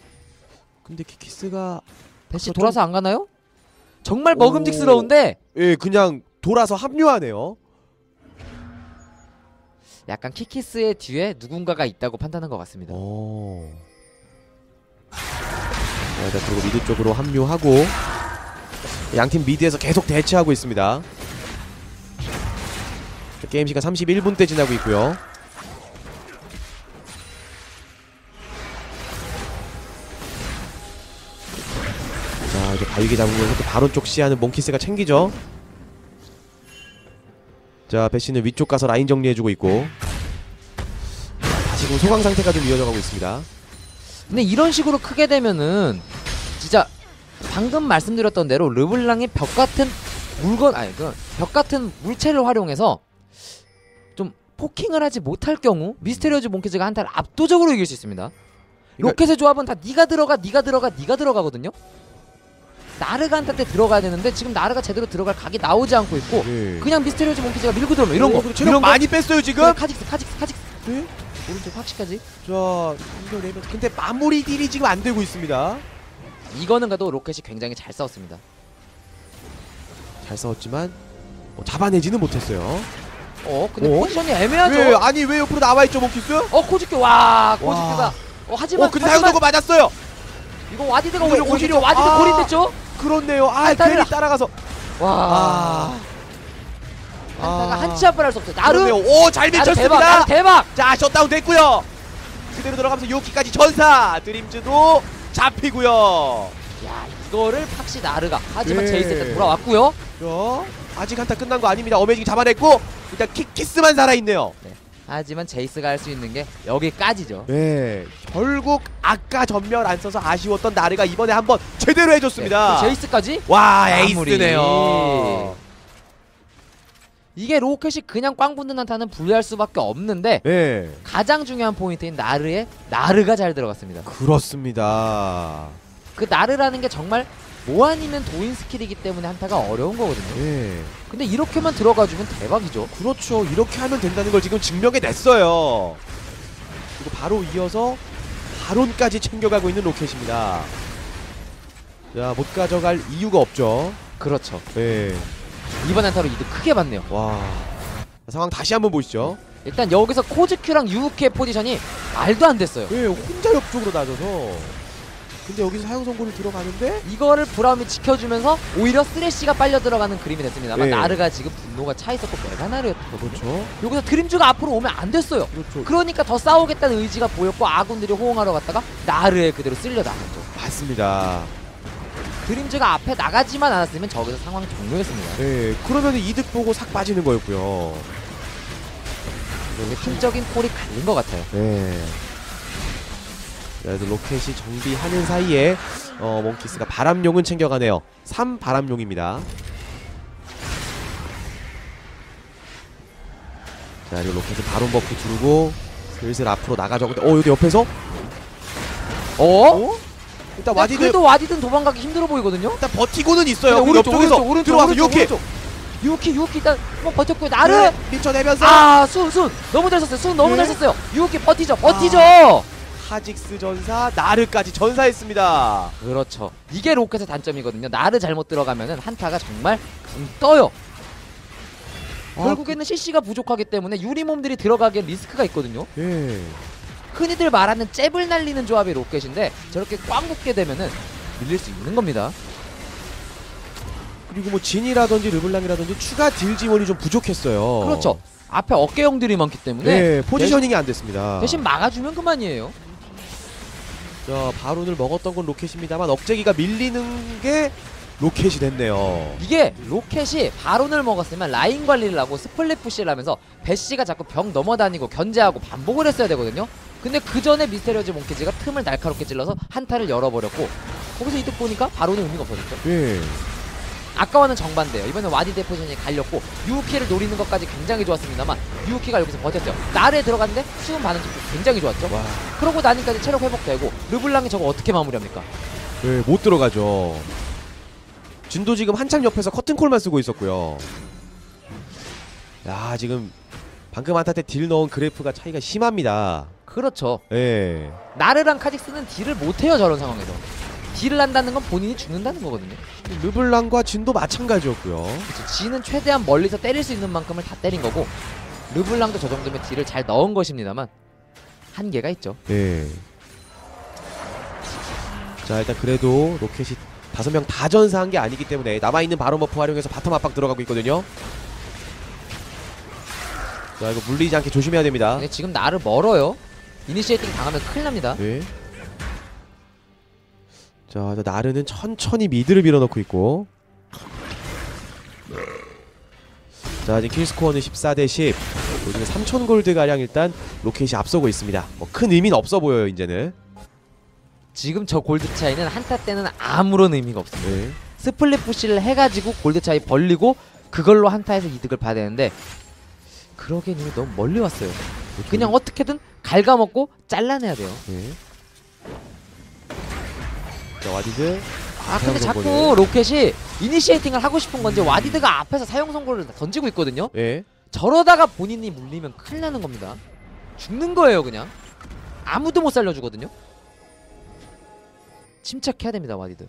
Speaker 2: 근데 키키스가 좀-
Speaker 3: 돌아서 안 가나요? 정말
Speaker 2: 오.
Speaker 3: 먹음직스러운데
Speaker 2: 예 그냥 돌아서 합류하네요
Speaker 3: 약간 키키스의 뒤에 누군가가 있다고 판단한 것 같습니다.
Speaker 2: 오. 자, 일단 그리고 mid 쪽으로 합류하고 양팀 mid에서 계속 대치하고 있습니다. 자, 게임 시간 31분대 지나고 있고요. 이제 바위게 잡으면서 또 바론 쪽 시야는 몽키스가 챙기죠. 자, 배시는 위쪽 가서 라인 정리해주고 있고. 다시 금 소강 상태가 좀 이어져가고 있습니다.
Speaker 3: 근데 이런 식으로 크게 되면은 진짜 방금 말씀드렸던 대로 르블랑이 벽 같은 물건 아니 그 벽 같은 물체를 활용해서 좀 poking을 하지 못할 경우 Mysterious Monkeys가 한타를 압도적으로 이길 수 있습니다. ROCCAT의 조합은 다 네가 들어가 네가 들어가 네가 들어가거든요. 나르가 한타 때 들어가야 되는데 지금 나르가 제대로 들어갈 각이 나오지 않고 있고
Speaker 2: 네.
Speaker 3: 그냥 Mysterious Monkeys가 밀고 들어오면 이런 거
Speaker 2: 그리고 체력
Speaker 3: 이런 거
Speaker 2: 많이 뺐어요 지금.
Speaker 3: 네, 카직스 카직스 카직스
Speaker 2: 네?
Speaker 3: 오른쪽 확실까지
Speaker 2: 자, 근데 마무리 딜이 지금 안 되고 있습니다.
Speaker 3: 이거는 가도 ROCCAT이 굉장히 잘 싸웠습니다.
Speaker 2: 잘 싸웠지만 뭐 잡아내지는 못했어요.
Speaker 3: 어 근데
Speaker 2: 어?
Speaker 3: 포지션이 애매하죠.
Speaker 2: 왜? 아니 왜 옆으로 나와 있죠 Monkeys?
Speaker 3: 어 코즈큐 와 코즈큐가 어 하지만
Speaker 2: 어, 근데
Speaker 3: 하지만
Speaker 2: 사형 선고가 맞았어요.
Speaker 3: 이거 와디드가
Speaker 2: 오히려-
Speaker 3: 오히려 와디드
Speaker 2: 아.
Speaker 3: 고립됐죠?
Speaker 2: 그렇네요. 아, 괜히 따라가서.
Speaker 3: 와
Speaker 2: 아.
Speaker 3: 한타가
Speaker 2: 아.
Speaker 3: 한치 앞을 할 수 없어요. 나르
Speaker 2: 그렇네요. 오, 잘
Speaker 3: 나르 대박 대박.
Speaker 2: 자, 셧다운 됐고요. 그대로 들어가면서 요키까지 전사. 드림즈도 잡히고요.
Speaker 3: 야 이거를 팍시 나르가 하지만
Speaker 2: 네.
Speaker 3: 제이스 일단 돌아왔고요.
Speaker 2: 자, 아직 한타 끝난 거 아닙니다. 어메이징 잡아냈고 일단 키키스만 살아 있네요.
Speaker 3: 하지만 제이스가 할 수 있는 게 여기까지죠.
Speaker 2: 네, 결국 아까 전멸 안 써서 아쉬웠던 나르가 이번에 한번 제대로 해줬습니다.
Speaker 3: 네, 제이스까지
Speaker 2: 와. 에이스네요.
Speaker 3: 이게 ROCCAT이 그냥 꽝 붙는 한타는 불리할 수밖에 없는데
Speaker 2: 네,
Speaker 3: 가장 중요한 포인트인 나르의 나르가 잘 들어갔습니다.
Speaker 2: 그렇습니다.
Speaker 3: 그 나르라는 게 정말 뭐 아니면 도인 스킬이기 때문에 한타가 어려운 거거든요.
Speaker 2: 네,
Speaker 3: 근데 이렇게만 들어가주면 대박이죠.
Speaker 2: 그렇죠. 이렇게 하면 된다는 걸 지금 증명해냈어요. 그리고 바로 이어서 바론까지 챙겨가고 있는 ROCCAT입니다. 자, 못 가져갈 이유가 없죠.
Speaker 3: 그렇죠.
Speaker 2: 네,
Speaker 3: 이번 한타로 이득 크게 봤네요.
Speaker 2: 와. 상황 다시 한번 보시죠.
Speaker 3: 일단 여기서 코즈큐랑 유우키의 포지션이 말도 안 됐어요.
Speaker 2: 왜 혼자 옆쪽으로 낮아서 근데 여기서 사용 선고를 들어가는데
Speaker 3: 이거를 브라움이 지켜주면서 오히려 쓰레쉬가 빨려 들어가는 그림이 됐습니다만
Speaker 2: 네.
Speaker 3: 나르가 지금 분노가 차 있었고 메가나르였거든요.
Speaker 2: 그렇죠
Speaker 3: 여기서 드림즈가 앞으로 오면 안 됐어요.
Speaker 2: 그렇죠
Speaker 3: 그러니까 더 싸우겠다는 의지가 보였고 아군들이 호응하러 갔다가 나르에 그대로 쓸려 나갔죠.
Speaker 2: 맞습니다
Speaker 3: 드림즈가 앞에 나가지만 않았으면 저기서 상황 종료였습니다.
Speaker 2: 네 그러면 이득 보고 삭 빠지는 거였고요
Speaker 3: 여기 팀적인 콜이 갈린 것 같아요.
Speaker 2: 네 그래도 ROCCAT이 정비하는 사이에 어 Monkeys가 바람용은 챙겨가네요 3 바람용입니다 자 그리고 ROCCAT은 바론 버프 두르고 슬슬 앞으로 나가죠 근데 어 여기 옆에서
Speaker 3: 어?
Speaker 2: 어? 일단
Speaker 3: 야,
Speaker 2: 와디드
Speaker 3: 그래도 와디드 도망가기 힘들어 보이거든요.
Speaker 2: 일단 버티고는 있어요. 그 옆쪽에서
Speaker 3: 오른쪽,
Speaker 2: 들어와서
Speaker 3: 오른쪽,
Speaker 2: 이렇게
Speaker 3: 오른쪽. 유키 유키 일단 뭐 버텼고 나르
Speaker 2: 네, 밀쳐내면서
Speaker 3: 아순순 너무 잘 썼어요. 순 너무
Speaker 2: 네.
Speaker 3: 잘 썼어요. 유키 버티죠 버티죠.
Speaker 2: 카직스 전사 나르까지 전사했습니다.
Speaker 3: 그렇죠. 이게 ROCCAT의 단점이거든요. 나르 잘못 들어가면은 한타가 정말 붕 떠요.
Speaker 2: 아,
Speaker 3: 결국에는 CC가 부족하기 때문에 유리몸들이 들어가기에 리스크가 있거든요.
Speaker 2: 예.
Speaker 3: 흔히들 말하는 잽을 날리는 조합이 ROCCAT인데 저렇게 꽝 붙게 되면은 밀릴 수 있는 겁니다.
Speaker 2: 그리고 뭐 진이라든지 르블랑이라든지 추가 딜 지원이 좀 부족했어요.
Speaker 3: 그렇죠. 앞에 어깨형들이 많기 때문에
Speaker 2: 네, positioning이 안 됐습니다.
Speaker 3: 대신 막아주면 그만이에요.
Speaker 2: 자, 바론을 먹었던 건 ROCCAT입니다만 억제기가 밀리는 게 ROCCAT이 됐네요.
Speaker 3: 이게 ROCCAT이 바론을 먹었으면 라인 관리를 하고 split push를 하면서 배시가 자꾸 벽 넘어다니고 견제하고 반복을 했어야 되거든요. 근데 그 전에 미스테리오즈 몽키즈가 틈을 날카롭게 찔러서 한타를 열어버렸고 거기서 이득 보니까 바론의 의미가 없어졌죠.
Speaker 2: 예.
Speaker 3: 아까와는 정반대예요. 이번엔 와디드 포지션이 갈렸고 유우키를 노리는 것까지 굉장히 좋았습니다만 유우키가 여기서 버텼어요. 나르에 들어갔는데 수은 반응 속도 굉장히 좋았죠.
Speaker 2: 와.
Speaker 3: 그러고 나니까지 체력 회복되고 르블랑이 저거 어떻게 마무리합니까?
Speaker 2: 예, 못 들어가죠. 진도 지금 한참 옆에서 커튼콜만 쓰고 있었고요. 야, 지금 방금 한타 때 딜 넣은 그래프가 차이가 심합니다.
Speaker 3: 그렇죠.
Speaker 2: 예.
Speaker 3: 나르랑 카직스는 딜을 못해요 저런 상황에서. 딜을 한다는 건 본인이 죽는다는 거거든요.
Speaker 2: 르블랑과 진도 마찬가지였고요.
Speaker 3: 그렇죠. 진은 최대한 멀리서 때릴 수 있는 만큼을 다 때린 거고 르블랑도 저 정도면 딜을 잘 넣은 것입니다만 한계가 있죠.
Speaker 2: 예. 자, 일단 그래도 ROCCAT이 다섯 명 다 전사한 게 아니기 때문에 남아있는 바론 버프 활용해서 bottom 압박 들어가고 있거든요. 자, 이거 물리지 않게 조심해야 됩니다.
Speaker 3: 근데 지금 나르 멀어요. initiating 당하면 큰일 납니다.
Speaker 2: 네. 자, 저 나르는 천천히 mid를 밀어넣고 있고. 자, 지금 kill score는 14대 10. 요즘에 3천 골드 가량 일단 ROCCAT이 앞서고 있습니다. 뭐 큰 의미는 없어 보여요, 이제는.
Speaker 3: 지금 저 골드 차이는 한타 때는 아무런 의미가 없습니다.
Speaker 2: 네.
Speaker 3: split push를 해가지고 골드 차이 벌리고 그걸로 한타에서 이득을 봐야 되는데 그러기엔 이미 너무 멀리 왔어요. 그냥 어떻게든 갉아먹고 잘라내야 돼요.
Speaker 2: 네. 자, 와디드.
Speaker 3: 아 근데 자꾸. ROCCAT이 initiating을 하고 싶은 건지 와디드가 앞에서 사형 선고를 던지고 있거든요.
Speaker 2: 예.
Speaker 3: 저러다가 본인이 물리면 큰일 나는 겁니다. 죽는 거예요 그냥. 아무도 못 살려주거든요. 침착해야 됩니다 와디드.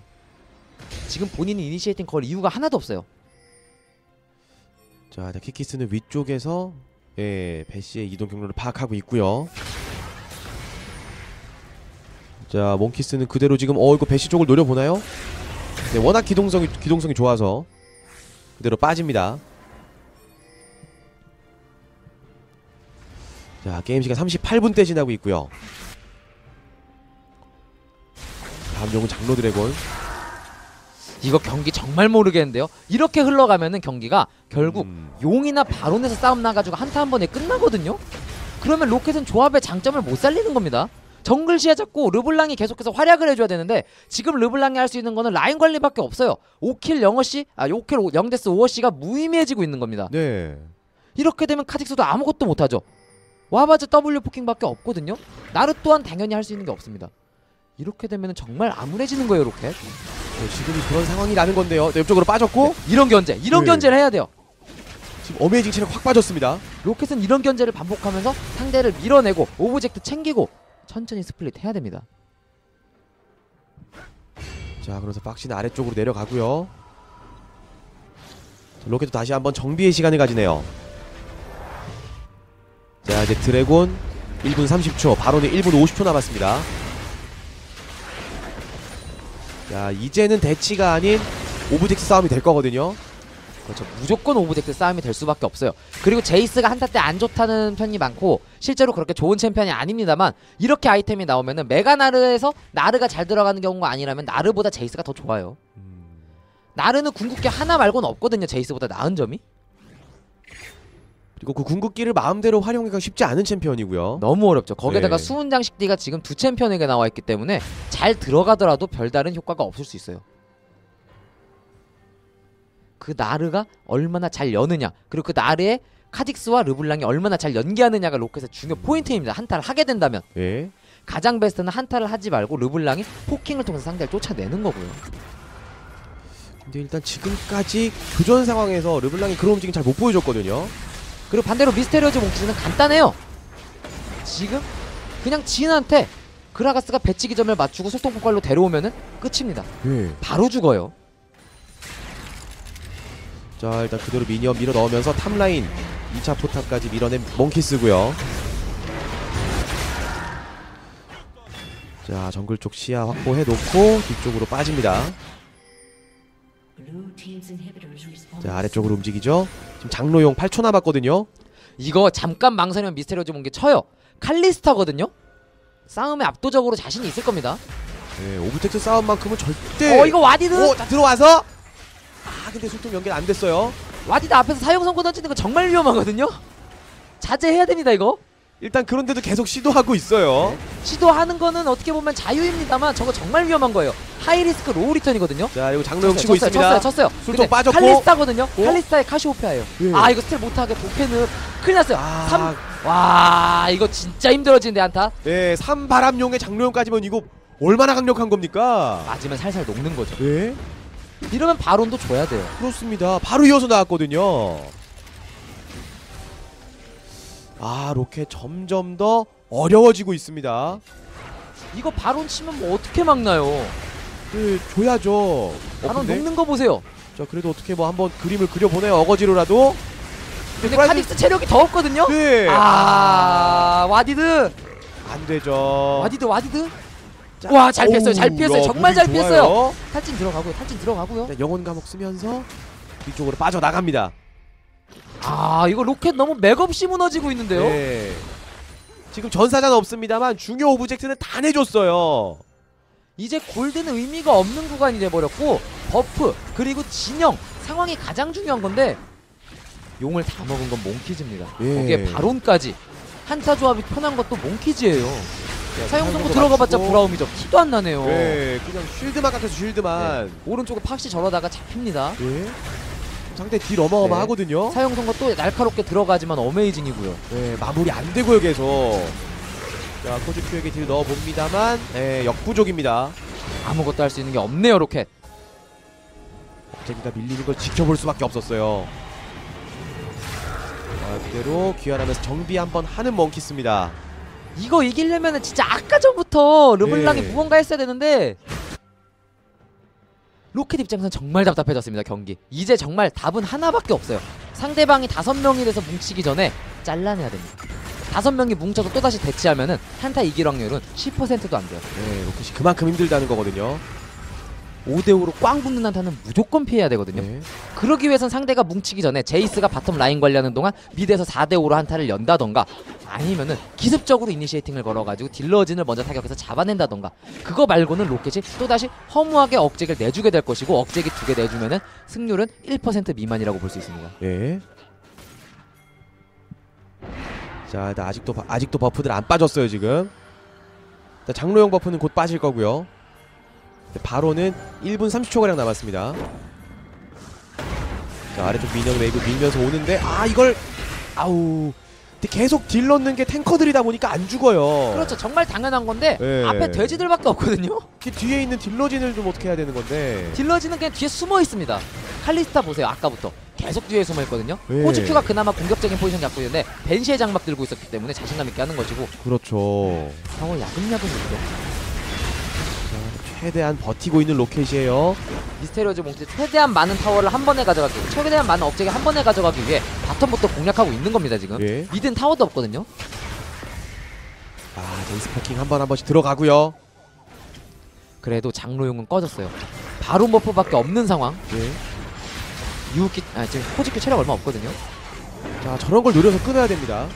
Speaker 3: 지금 본인이 initiating 걸 이유가 하나도 없어요.
Speaker 2: 자, 자, 키키스는 위쪽에서 예, 배시의 이동 경로를 파악하고 있고요. 자, Monkeys는 그대로 지금 어 이거 배시 쪽을 노려 보나요? 네, 워낙 기동성이 기동성이 좋아서 그대로 빠집니다. 자, 게임 시간 38분대 지나고 있고요. 다음 용은 장로 드래곤.
Speaker 3: 이거 경기 정말 모르겠는데요. 이렇게 흘러가면은 경기가 결국
Speaker 2: 음,
Speaker 3: 용이나 바론에서 싸움 나가지고 한타 한 번에 끝나거든요. 그러면 ROCCAT은 조합의 장점을 못 살리는 겁니다. 정글 시야 잡고 르블랑이 계속해서 활약을 해줘야 되는데 지금 르블랑이 할 수 있는 거는 라인 관리밖에 없어요. 5킬 0어씨, 아 5킬 0데스 5어씨가 무의미해지고 있는 겁니다.
Speaker 2: 네.
Speaker 3: 이렇게 되면 카직스도 아무것도 못하죠. 와바즈 W poking밖에 없거든요. 나르 또한 당연히 할 수 있는 게 없습니다. 이렇게 되면 정말 암울해지는 거예요, 로켓.
Speaker 2: 네, 지금이 그런 상황이라는 건데요. 네, 옆쪽으로 빠졌고
Speaker 3: 이런 견제, 이런
Speaker 2: 네.
Speaker 3: 견제를 해야 돼요.
Speaker 2: 지금 어메이징 체력 확 빠졌습니다.
Speaker 3: 로켓은 이런 견제를 반복하면서 상대를 밀어내고 object 챙기고 천천히 split 해야 됩니다.
Speaker 2: 자, 그래서 팍시 아래쪽으로 내려가고요. 자, 로켓도 다시 한번 정비의 시간을 가지네요. 자, 이제 드래곤 1분 30초, 바론은 1분 50초 남았습니다. 자, 이제는 대치가 아닌 object 싸움이 될 거거든요.
Speaker 3: 그렇죠. 무조건 object 싸움이 될 수밖에 없어요. 그리고 제이스가 한타 때 안 좋다는 편이 많고 실제로 그렇게 좋은 챔피언이 아닙니다만 이렇게 아이템이 나오면은 메가 나르에서 나르가 잘 들어가는 경우가 아니라면 나르보다 제이스가 더 좋아요. 나르는 궁극기 하나 말고는 없거든요. 제이스보다 나은 점이
Speaker 2: 그리고 그 궁극기를 마음대로 활용하기가 쉽지 않은 챔피언이고요.
Speaker 3: 너무 어렵죠. 거기다가
Speaker 2: 네.
Speaker 3: 수은 장식띠가 지금 두 챔피언에게 나와 있기 때문에 잘 들어가더라도 별다른 효과가 없을 수 있어요. 그 나르가 얼마나 잘 여느냐 그리고 그 나르의 카직스와 르블랑이 얼마나 잘 연계하느냐가 로켓의 중요 포인트입니다. 한타를 하게 된다면
Speaker 2: 예.
Speaker 3: 가장 베스트는 한타를 하지 말고 르블랑이 poking을 통해서 상대를 쫓아내는 거고요.
Speaker 2: 근데 일단 지금까지 교전 상황에서 르블랑이 그런 움직임 잘 못 보여줬거든요.
Speaker 3: 그리고 반대로 미스테리오즈 몽키즈는 간단해요. 지금 그냥 지인한테 그라가스가 배치기 점을 맞추고 속동 폭발로 데려오면은 끝입니다.
Speaker 2: 예.
Speaker 3: 바로 죽어요.
Speaker 2: 자 일단 그대로 미니언 밀어 넣으면서 탑라인 2차 포탑까지 밀어낸 몽키스고요 자 정글 쪽 시야 확보해 놓고 뒤쪽으로 빠집니다 자 아래쪽으로 움직이죠 지금 장로용 8초 남았거든요
Speaker 3: 이거 잠깐 망설이면 미스테리오즈 몽키 쳐요. 칼리스타거든요. 싸움에 압도적으로 자신이 있을 겁니다.
Speaker 2: 네, object 싸움만큼은 절대
Speaker 3: 어 이거 와디드
Speaker 2: 오 들어와서 아 근데 술통 연결 안 됐어요
Speaker 3: 와디드 앞에서 사형 선고 던지는 거 정말 위험하거든요. 자제해야 됩니다 이거.
Speaker 2: 일단 그런데도 계속 시도하고 있어요
Speaker 3: 시도하는 거는 어떻게 보면 자유입니다만 저거 정말 위험한 거예요. high risk low return이거든요.
Speaker 2: 자 이거 장로용 치고
Speaker 3: 쳤어요,
Speaker 2: 있습니다
Speaker 3: 쳤어요, 쳤어요.
Speaker 2: 술통
Speaker 3: 근데
Speaker 2: 빠졌고.
Speaker 3: 칼리스타거든요.
Speaker 2: 오?
Speaker 3: 칼리스타에 카시오페아예요.
Speaker 2: 예.
Speaker 3: 아 이거 steal 못하게 도패는 큰일 났어요.
Speaker 2: 아,
Speaker 3: 삼- 와 이거 진짜 힘들어지는데 한타.
Speaker 2: 네, 삼바람용에 장로용까지면 이거 얼마나 강력한 겁니까?
Speaker 3: 맞으면 살살 녹는 거죠.
Speaker 2: 네,
Speaker 3: 이러면 바론도 줘야 돼요.
Speaker 2: 그렇습니다. 바로 이어서 나왔거든요. 아, 로켓 점점 더 어려워지고 있습니다.
Speaker 3: 이거 바론 치면 뭐 어떻게 막나요?
Speaker 2: 네, 줘야죠. 어,
Speaker 3: 바론
Speaker 2: 근데?
Speaker 3: 녹는 거 보세요.
Speaker 2: 자, 그래도 어떻게 뭐 한번 그림을 그려보네요. 어거지로라도.
Speaker 3: 근데
Speaker 2: 프라이드-
Speaker 3: 카직스 체력이 더 없거든요.
Speaker 2: 네.
Speaker 3: 아 와디드
Speaker 2: 안 되죠.
Speaker 3: 와디드 와디드
Speaker 2: 자,
Speaker 3: 와, 잘 피했어요, 잘 피했어요.
Speaker 2: 야,
Speaker 3: 정말 잘 피했어요. 탈진 들어가고요. 탈진 들어가고요.
Speaker 2: 자, 영혼 감옥 쓰면서 뒤쪽으로 빠져 나갑니다.
Speaker 3: 아 이거 로켓 너무 맥없이 무너지고 있는데요.
Speaker 2: 네. 지금 전사자는 없습니다만 중요 object는 다 내줬어요.
Speaker 3: 이제 골드는 의미가 없는 구간이 돼버렸고 buff 그리고 진영 상황이 가장 중요한 건데 용을 다 먹은 건 몽키즈입니다.
Speaker 2: 예.
Speaker 3: 거기에 바론까지 한타 조합이 편한 것도 몽키즈예요. 사형 선고
Speaker 2: 사용선고
Speaker 3: 들어가봤자. 브라움이죠. 피도 안 나네요.
Speaker 2: 네, 그냥 shield만 갉아서 shield만.
Speaker 3: 오른쪽에 팍시 저러다가 잡힙니다.
Speaker 2: 네. 상대 deal 어마어마하거든요.
Speaker 3: 사형 선고 또 날카롭게 들어가지만 어메이징이고요.
Speaker 2: 네, 마무리 안 되고요, 계속. 자, 코즈큐에게 deal 넣어봅니다만, 네, 역부족입니다.
Speaker 3: 아무것도 할 수 있는 게 없네요, 로켓.
Speaker 2: 억제기가 밀리는 걸 지켜볼 수밖에 없었어요. 자, 그대로 귀환하면서 정비 한번 하는 멍키스입니다.
Speaker 3: 이거 이기려면은 진짜 아까 전부터 르블랑이
Speaker 2: 네.
Speaker 3: 무언가 했어야 되는데 로켓 입장에서는 정말 답답해졌습니다 경기 이제 정말 답은 하나밖에 없어요 상대방이 다섯 명이 돼서 뭉치기 전에 잘라내야 됩니다 다섯 명이 뭉쳐서 또다시 대치하면은 한타 이길 확률은 10%도 안 돼요
Speaker 2: 네, 로켓이 그만큼 힘들다는 거거든요.
Speaker 3: 5대5로 꽝 붙는 한타는 무조건 피해야 되거든요
Speaker 2: 네.
Speaker 3: 그러기 위해선 상대가 뭉치기 전에 제이스가 bottom 라인 관리하는 동안 mid에서 4대5로 한타를 연다던가 아니면은 기습적으로 initiating을 걸어가지고 dealer진을 먼저 타격해서 잡아낸다던가 그거 말고는 로켓이 또다시 허무하게 억제기를 내주게 될 것이고 억제기 두 개 내주면은 승률은 1% 미만이라고 볼 수 있습니다
Speaker 2: 예. 자, 아직도 바- 아직도 buff들 안 빠졌어요 지금. 장로용 buff는 곧 빠질 거고요. 근데 바론은 1분 30초 가량 남았습니다. 자, 아래쪽 minion wave 밀면서 오는데 아 이걸 아우. 근데 계속 deal 넣는 게 tanker들이다 보니까 안 죽어요.
Speaker 3: 그렇죠 정말 당연한 건데
Speaker 2: 네.
Speaker 3: 앞에 돼지들밖에 없거든요
Speaker 2: 그 뒤에 있는 dealer진을 좀 어떻게 해야 되는 건데.
Speaker 3: dealer진은 그냥 뒤에 숨어 있습니다 칼리스타 보세요 아까부터 계속 뒤에 숨어 있거든요
Speaker 2: 네.
Speaker 3: 코즈큐가 그나마 공격적인 포지션 잡고 있는데 벤시의 장막 들고 있었기 때문에 자신감 있게 하는 것이고
Speaker 2: 그렇죠.
Speaker 3: 상을 야금야금 이죠
Speaker 2: 최대한 버티고 있는 로켓이에요.
Speaker 3: 미스테리오즈 몽키 최대한 많은 타워를 한 번에 가져가기 최대한 많은 업적을 한 번에 가져가기 위해 bottom부터 공략하고 있는 겁니다 지금
Speaker 2: 예.
Speaker 3: mid는 타워도 없거든요
Speaker 2: 아, 제이스 poking 한 번 한 번씩 들어가고요.
Speaker 3: 그래도 장로용은 꺼졌어요 바론 buff밖에 없는 상황
Speaker 2: 예.
Speaker 3: 유우키 아 지금 코즈큐 체력 얼마 없거든요
Speaker 2: 자, 저런 걸 노려서 끊어야 됩니다.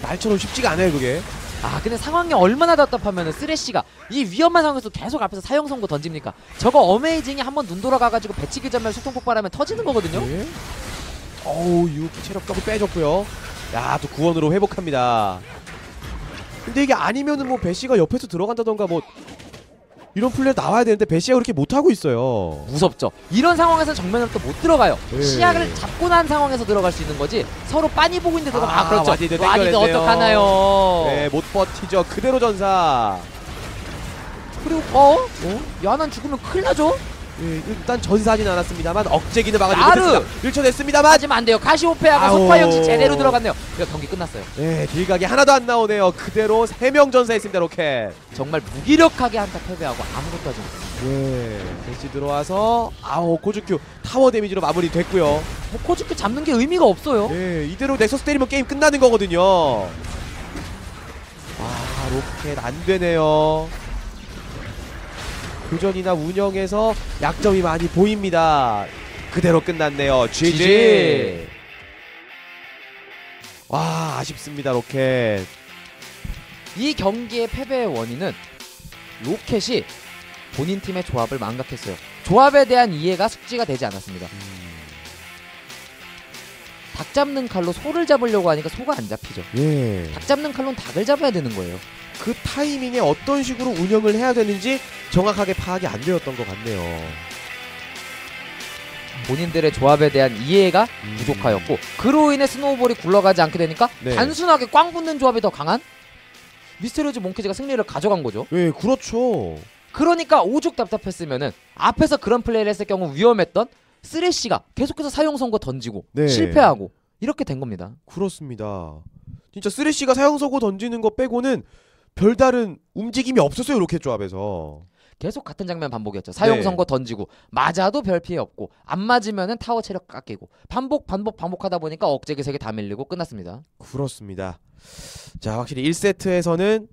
Speaker 2: 말처럼 쉽지가 않아요, 그게.
Speaker 3: 아 근데 상황이 얼마나 답답하면은 쓰레쉬가 이 위험한 상황에서 계속 앞에서 사형 선고 던집니까 저거 어메이징이 한번 눈 돌아가가지고 배치기 점멸 술통 폭발하면 터지는 거거든요
Speaker 2: 예. 어우, 유키 체력 더블 빼줬고요. 야, 또 구원으로 회복합니다. 근데 이게 아니면은 뭐 벳시가 옆에서 들어간다던가 뭐 이런 플레이 나와야 되는데 벳시가 그렇게 못 하고 있어요.
Speaker 3: 무섭죠 이런 상황에서 정면으로 또 못 들어가요
Speaker 2: 예.
Speaker 3: 시야를 잡고 난 상황에서 들어갈 수 있는 거지 서로 빤히 보고 있는데 들어가 아,
Speaker 2: 아,
Speaker 3: 그렇죠
Speaker 2: 와디드.
Speaker 3: 어떡하나요
Speaker 2: 네, 못 버티죠. 그대로 전사.
Speaker 3: 그리고 어? 어? 햐르난 죽으면 큰일 나죠?
Speaker 2: 예, 일단 전사하진 않았습니다만 억제기는 막아주고
Speaker 3: 나르!
Speaker 2: 못했습니다. 1초 냈습니다만
Speaker 3: 하지면 안 돼요 가시오페아가
Speaker 2: 아우.
Speaker 3: 속화 형식 제대로 들어갔네요 이거 경기 끝났어요
Speaker 2: 네, 딜각이 하나도 안 나오네요. 그대로 3명 전사했습니다, 로켓.
Speaker 3: 정말 무기력하게 한타 패배하고 아무것도 하지 못했어요
Speaker 2: 네, 벳시 들어와서 아우 코즈큐 타워 데미지로 마무리됐고요.
Speaker 3: 뭐 코즈큐 잡는 게 의미가 없어요
Speaker 2: 네, 이대로 Nexus 때리면 게임 끝나는 거거든요. 아, 로켓 안 되네요. 교전이나 운영에서 약점이 많이 보입니다. 그대로 끝났네요. GG.
Speaker 3: GG.
Speaker 2: 와, 아쉽습니다, 로켓.
Speaker 3: 이 경기의 패배의 원인은 로켓이 본인 팀의 조합을 망각했어요. 조합에 대한 이해가 숙지가 되지 않았습니다. 닭 잡는 칼로 소를 잡으려고 하니까 소가 안 잡히죠.
Speaker 2: 예.
Speaker 3: 닭 잡는 칼로는 닭을 잡아야 되는 거예요.
Speaker 2: 그 타이밍에 어떤 식으로 운영을 해야 되는지 정확하게 파악이 안 되었던 것 같네요.
Speaker 3: 본인들의 조합에 대한 이해가 부족하였고 그로 인해 snowball이 굴러가지 않게 되니까
Speaker 2: 네.
Speaker 3: 단순하게 꽝 붙는 조합이 더 강한 미스테리오즈 몽키즈가 승리를 가져간 거죠.
Speaker 2: 예, 그렇죠.
Speaker 3: 그러니까 오죽 답답했으면은 앞에서 그런 플레이를 했을 경우 위험했던 쓰레쉬가 계속해서 사형 선고 던지고
Speaker 2: 네.
Speaker 3: 실패하고 이렇게 된 겁니다.
Speaker 2: 그렇습니다. 진짜 쓰레쉬가 사형 선고 던지는 거 빼고는 별다른 움직임이 없었어요, 로켓 조합에서.
Speaker 3: 계속 같은 장면 반복이었죠. 사형
Speaker 2: 네.
Speaker 3: 던지고 맞아도 별 피해 없고 안 맞으면은 타워 체력 깎이고 반복 반복 반복하다 보니까 억제기 세개 다 밀리고 끝났습니다.
Speaker 2: 그렇습니다. 자, 확실히 1세트에서는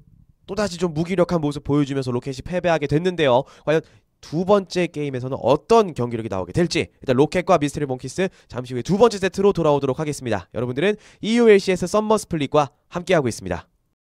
Speaker 2: 또다시 좀 무기력한 모습 보여주면서 로켓이 패배하게 됐는데요. 과연 두 번째 게임에서는 어떤 경기력이 나오게 될지 일단 로켓과 미스테리 몽키스 잠시 후에 두 번째 세트로 돌아오도록 하겠습니다. 여러분들은 EULCS 썸머 스플릿과 함께하고 있습니다.